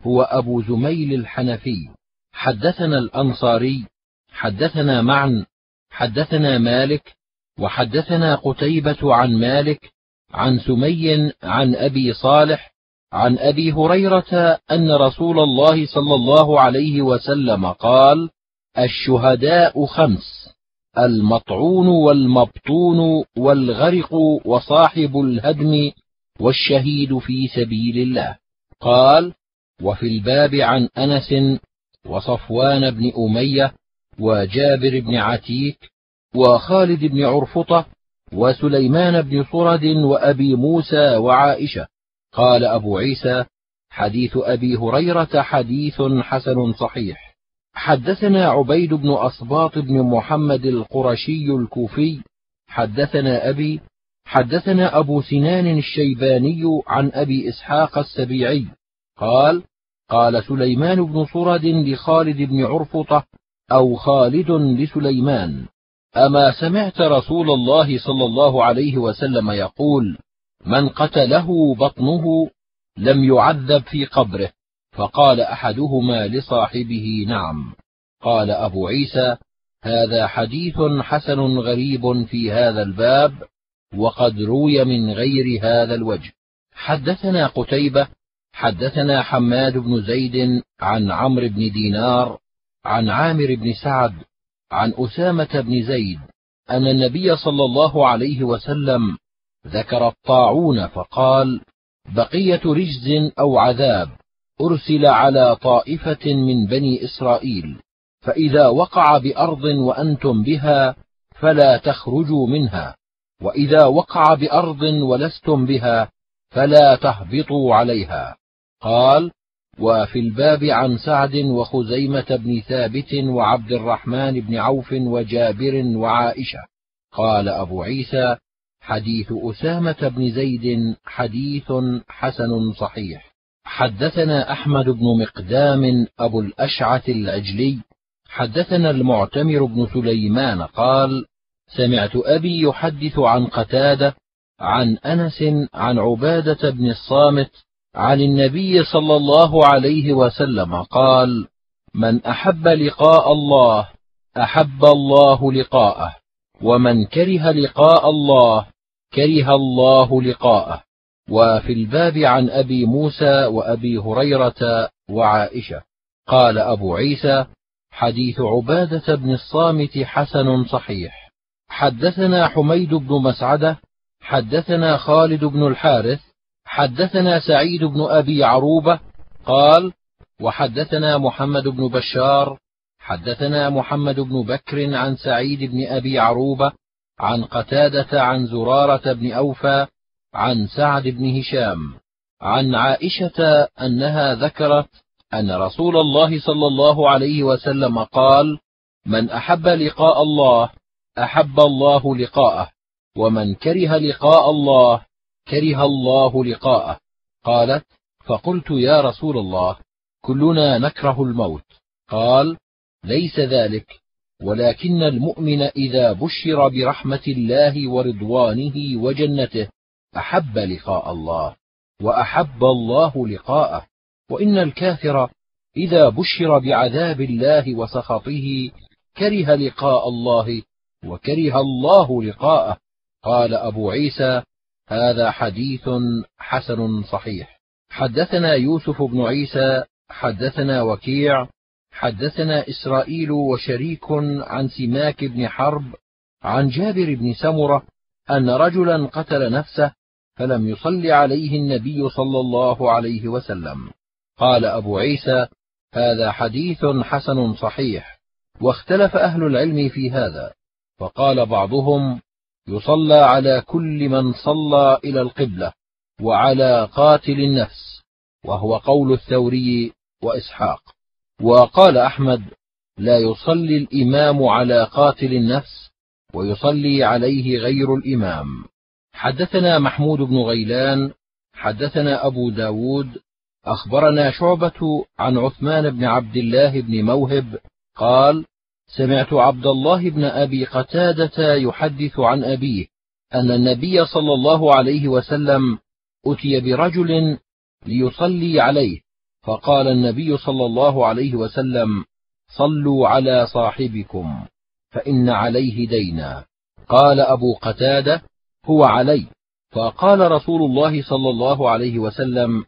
هو أبو زميل الحنفي. حدثنا الأنصاري حدثنا معا حدثنا مالك وحدثنا قتيبة عن مالك عن سمي عن أبي صالح عن أبي هريرة أن رسول الله صلى الله عليه وسلم قال الشهداء خمس المطعون والمبطون والغرق وصاحب الهدم والشهيد في سبيل الله. قال وفي الباب عن أنس وصفوان بن أمية وجابر بن عتيك وخالد بن عرفطة وسليمان بن صرد وأبي موسى وعائشة. قال أبو عيسى حديث أبي هريرة حديث حسن صحيح. حدثنا عبيد بن أصباط بن محمد القرشي الكوفي. حدثنا أبي حدثنا أبو سنان الشيباني عن أبي إسحاق السبيعي. قال قال سليمان بن صرد لخالد بن عرفطة أو خالد لسليمان أما سمعت رسول الله صلى الله عليه وسلم يقول من قتله بطنه لم يعذب في قبره فقال أحدهما لصاحبه نعم. قال أبو عيسى هذا حديث حسن غريب في هذا الباب وقد روي من غير هذا الوجه. حدثنا قتيبة حدثنا حماد بن زيد عن عمرو بن دينار عن عامر بن سعد عن أسامة بن زيد أن النبي صلى الله عليه وسلم ذكر الطاعون فقال بقية رجز أو عذاب أرسل على طائفة من بني إسرائيل فإذا وقع بأرض وأنتم بها فلا تخرجوا منها وإذا وقع بأرض ولستم بها فلا تهبطوا عليها. قال وفي الباب عن سعد وخزيمة بن ثابت وعبد الرحمن بن عوف وجابر وعائشة. قال أبو عيسى حديث أسامة بن زيد حديث حسن صحيح. حدثنا أحمد بن مقدام أبو الأشعث العجلي حدثنا المعتمر بن سليمان قال سمعت أبي يحدث عن قتادة عن أنس عن عبادة بن الصامت عن النبي صلى الله عليه وسلم قال من أحب لقاء الله أحب الله لقاءه ومن كره لقاء الله كره الله لقاءه. وفي الباب عن أبي موسى وأبي هريرة وعائشة. قال أبو عيسى حديث عبادة بن الصامت حسن صحيح. حدثنا حميد بن مسعدة حدثنا خالد بن الحارث حدثنا سعيد بن أبي عروبة قال وحدثنا محمد بن بشار حدثنا محمد بن بكر عن سعيد بن أبي عروبة عن قتادة عن زرارة بن أوفى عن سعد بن هشام عن عائشة أنها ذكرت أن رسول الله صلى الله عليه وسلم قال من أحب لقاء الله أحب الله لقاءه ومن كره لقاء الله كره الله لقاءه. قالت فقلت يا رسول الله كلنا نكره الموت. قال ليس ذلك. ولكن المؤمن إذا بشر برحمة الله ورضوانه وجنته أحب لقاء الله وأحب الله لقاءه. وإن الكافر إذا بشر بعذاب الله وسخطه كره لقاء الله وكره الله لقاءه. قال أبو عيسى هذا حديث حسن صحيح. حدثنا يوسف بن عيسى حدثنا وكيع حدثنا إسرائيل وشريك عن سماك بن حرب عن جابر بن سمرة أن رجلا قتل نفسه فلم يصل عليه النبي صلى الله عليه وسلم. قال أبو عيسى هذا حديث حسن صحيح واختلف أهل العلم في هذا فقال بعضهم يصلى على كل من صلى إلى القبلة وعلى قاتل النفس وهو قول الثوري وإسحاق. وقال أحمد لا يصلي الإمام على قاتل النفس ويصلي عليه غير الإمام. حدثنا محمود بن غيلان حدثنا أبو داود أخبرنا شعبة عن عثمان بن عبد الله بن موهب قال سمعت عبد الله بن أبي قتادة يحدث عن أبيه أن النبي صلى الله عليه وسلم أتي برجل ليصلي عليه فقال النبي صلى الله عليه وسلم صلوا على صاحبكم فإن عليه دينا. قال أبو قتادة هو علي. فقال رسول الله صلى الله عليه وسلم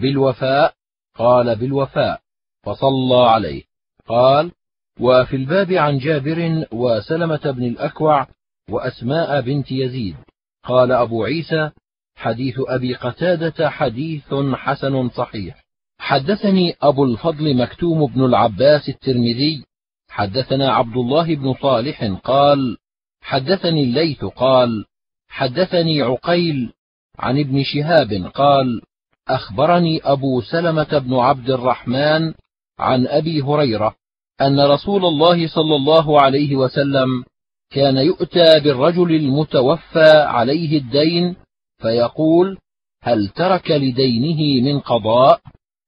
بالوفاء. قال بالوفاء. فصلى عليه. قال وفي الباب عن جابر وسلمة بن الأكوع وأسماء بنت يزيد. قال أبو عيسى حديث أبي قتادة حديث حسن صحيح. حدثني أبو الفضل مكتوم بن العباس الترمذي حدثنا عبد الله بن صالح قال حدثني الليث قال حدثني عقيل عن ابن شهاب قال أخبرني أبو سلمة بن عبد الرحمن عن أبي هريرة أن رسول الله صلى الله عليه وسلم كان يؤتى بالرجل المتوفى عليه الدين فيقول هل ترك لدينه من قضاء؟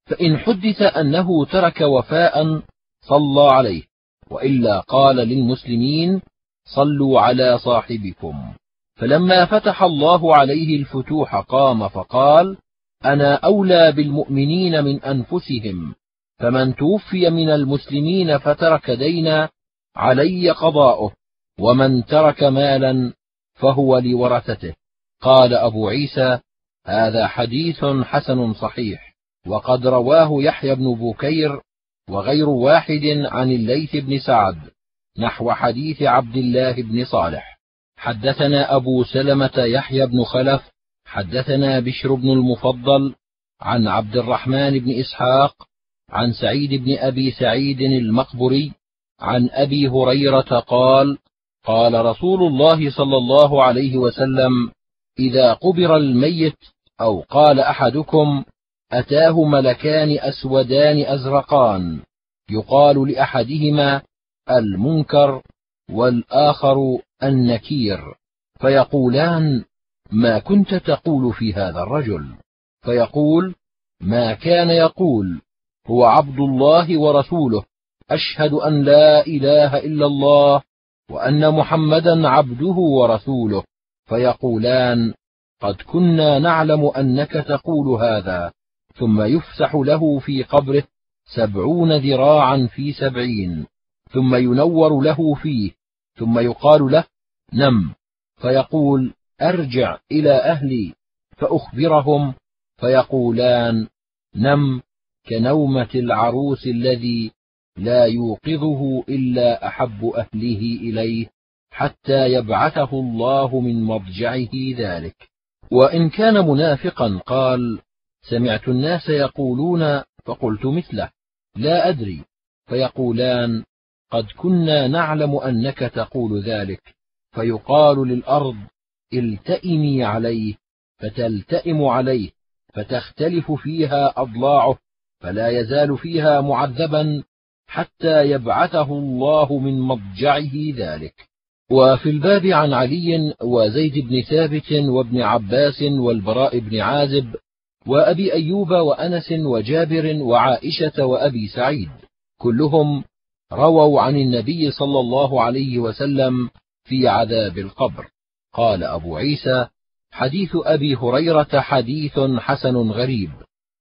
فإن حدث أنه ترك وفاء صلى عليه وإلا قال للمسلمين صلوا على صاحبكم. فلما فتح الله عليه الفتوح قام فقال أنا أولى بالمؤمنين من أنفسهم فمن توفي من المسلمين فترك دينا علي قضاؤه ومن ترك مالا فهو لورثته. قال أبو عيسى هذا حديث حسن صحيح. وقد رواه يحيى بن بكير وغير واحد عن الليث بن سعد نحو حديث عبد الله بن صالح. حدثنا أبو سلمة يحيى بن خلف حدثنا بشر بن المفضل عن عبد الرحمن بن إسحاق عن سعيد بن أبي سعيد المقبري عن أبي هريرة قال قال رسول الله صلى الله عليه وسلم إذا قبر الميت أو قال أحدكم أتاه ملكان أسودان أزرقان. يقال لأحدهما المنكر والآخر النكير. فيقولان ما كنت تقول في هذا الرجل؟ فيقول ما كان يقول هو عبد الله ورسوله. أشهد أن لا إله إلا الله وأن محمدا عبده ورسوله. فيقولان قد كنا نعلم أنك تقول هذا. ثم يفسح له في قبره سبعون ذراعا في سبعين. ثم ينور له فيه. ثم يقال له نم. فيقول أرجع إلى أهلي. فأخبرهم فيقولان نم كنومة العروس الذي لا يوقظه إلا أحب أهله إليه حتى يبعثه الله من مضجعه ذلك. وإن كان منافقا قال سمعت الناس يقولون فقلت مثله لا أدري. فيقولان قد كنا نعلم أنك تقول ذلك. فيقال للأرض التئمي عليه فتلتئم عليه فتختلف فيها أضلاعه فلا يزال فيها معذبا حتى يبعثه الله من مضجعه ذلك. وفي الباب عن علي وزيد بن ثابت وابن عباس والبراء بن عازب وأبي أيوب وأنس وجابر وعائشة وأبي سعيد. كلهم رووا عن النبي صلى الله عليه وسلم في عذاب القبر. قال أبو عيسى حديث أبي هريرة حديث حسن غريب.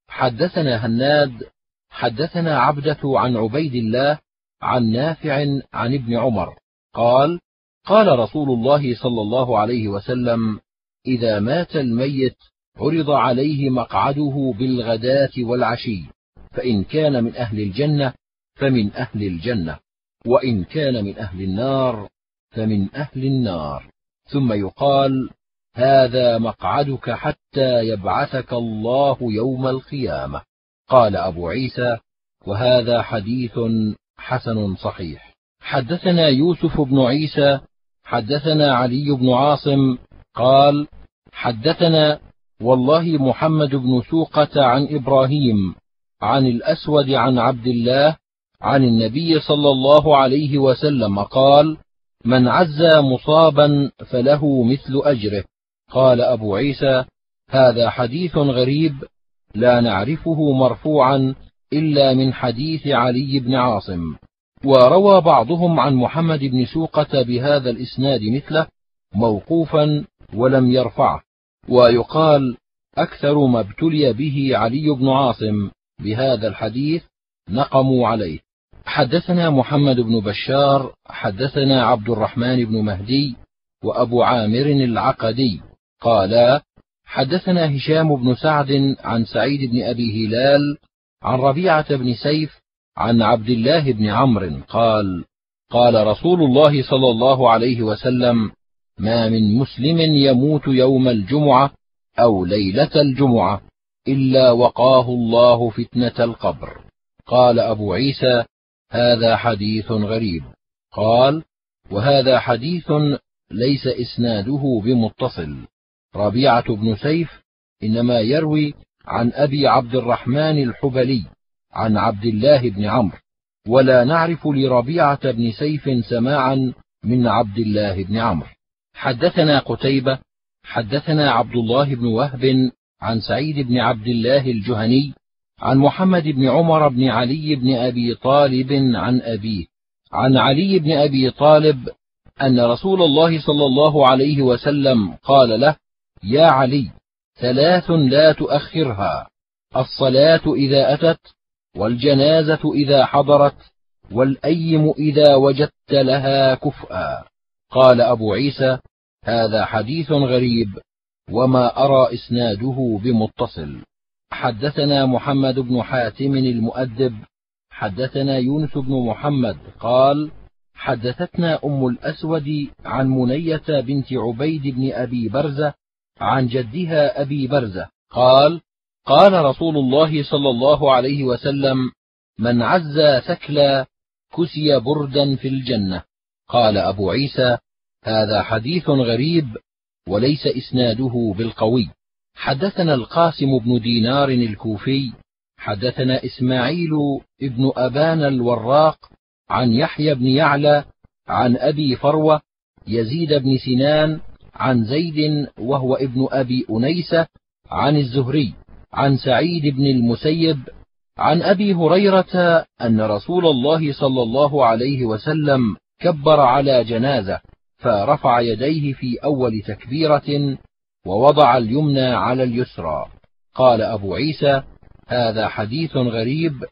حدثنا هناد حدثنا عبدة عن عبيد الله عن نافع عن ابن عمر. قال قال رسول الله صلى الله عليه وسلم إذا مات الميت عرض عليه مقعده بالغداة والعشي فإن كان من أهل الجنة فمن أهل الجنة وإن كان من أهل النار فمن أهل النار. ثم يقال هذا مقعدك حتى يبعثك الله يوم القيامة. قال أبو عيسى وهذا حديث حسن صحيح. حدثنا يوسف بن عيسى حدثنا علي بن عاصم قال حدثنا والله محمد بن سوقة عن إبراهيم عن الأسود عن عبد الله عن النبي صلى الله عليه وسلم قال من عزى مصابا فله مثل أجره. قال أبو عيسى هذا حديث غريب لا نعرفه مرفوعا إلا من حديث علي بن عاصم. وروى بعضهم عن محمد بن سوقة بهذا الإسناد مثله موقوفا ولم يرفعه. ويقال أكثر ما ابتلي به علي بن عاصم بهذا الحديث نقموا عليه. حدثنا محمد بن بشار حدثنا عبد الرحمن بن مهدي وأبو عامر العقدي. قالا حدثنا هشام بن سعد عن سعيد بن أبي هلال عن ربيعة بن سيف عن عبد الله بن عمرو قال قال رسول الله صلى الله عليه وسلم ما من مسلم يموت يوم الجمعة أو ليلة الجمعة إلا وقاه الله فتنة القبر. قال أبو عيسى هذا حديث غريب. قال وهذا حديث ليس إسناده بمتصل. ربيعة بن سيف إنما يروي عن أبي عبد الرحمن الحبلي عن عبد الله بن عمرو. ولا نعرف لربيعة بن سيف سماعا من عبد الله بن عمرو. حدثنا قتيبة حدثنا عبد الله بن وهب عن سعيد بن عبد الله الجهني عن محمد بن عمر بن علي بن أبي طالب عن أبيه عن علي بن أبي طالب أن رسول الله صلى الله عليه وسلم قال له يا علي ثلاث لا تؤخرها الصلاة إذا أتت والجنازة إذا حضرت والأيم إذا وجدت لها كفءا. قال أبو عيسى هذا حديث غريب وما أرى إسناده بمتصل. حدثنا محمد بن حاتم المؤدب حدثنا يونس بن محمد قال حدثتنا أم الأسود عن منية بنت عبيد بن أبي برزة عن جدها أبي برزة قال قال رسول الله صلى الله عليه وسلم من عزى ثكلا كسي بردا في الجنة. قال أبو عيسى هذا حديث غريب وليس إسناده بالقوي. حدثنا القاسم بن دينار الكوفي حدثنا إسماعيل ابن أبان الوراق عن يحيى بن يعلى عن أبي فروة يزيد بن سنان عن زيد وهو ابن أبي أنيسة عن الزهري عن سعيد بن المسيب عن أبي هريرة أن رسول الله صلى الله عليه وسلم كبر على جنازة. فرفع يديه في أول تكبيرة ووضع اليمنى على اليسرى. قال أبو عيسى هذا حديث غريب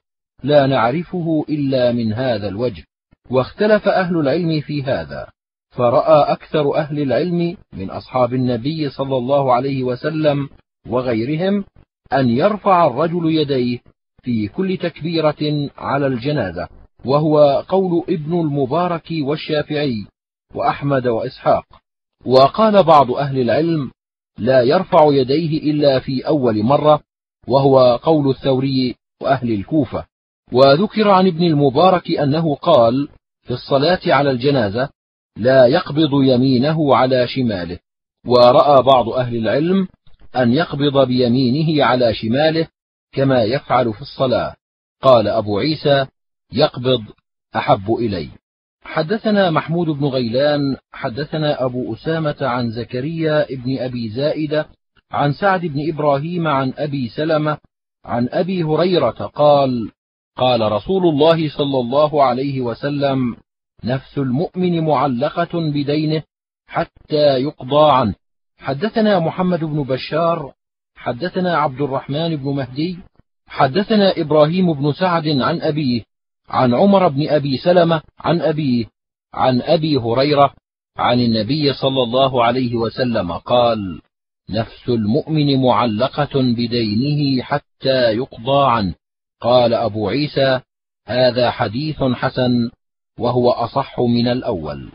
لا نعرفه إلا من هذا الوجه. واختلف أهل العلم في هذا فرأى أكثر أهل العلم من أصحاب النبي صلى الله عليه وسلم وغيرهم أن يرفع الرجل يديه في كل تكبيرة على الجنازة وهو قول ابن المبارك والشافعي. وأحمد وإسحاق. وقال بعض أهل العلم لا يرفع يديه إلا في أول مرة وهو قول الثوري وأهل الكوفة. وذكر عن ابن المبارك أنه قال في الصلاة على الجنازة لا يقبض يمينه على شماله. ورأى بعض أهل العلم أن يقبض بيمينه على شماله كما يفعل في الصلاة. قال أبو عيسى يقبض أحب إلي. حدثنا محمود بن غيلان حدثنا أبو أسامة عن زكريا بن أبي زائدة عن سعد بن إبراهيم عن أبي سلمة عن أبي هريرة قال قال رسول الله صلى الله عليه وسلم نفس المؤمن معلقة بدينه حتى يقضى عنه. حدثنا محمد بن بشار حدثنا عبد الرحمن بن مهدي حدثنا إبراهيم بن سعد عن أبيه عن عمر بن أبي سلمة عن أبيه عن أبي هريرة عن النبي صلى الله عليه وسلم قال نفس المؤمن معلقة بدينه حتى يقضى عنه. قال أبو عيسى هذا حديث حسن وهو أصح من الأول.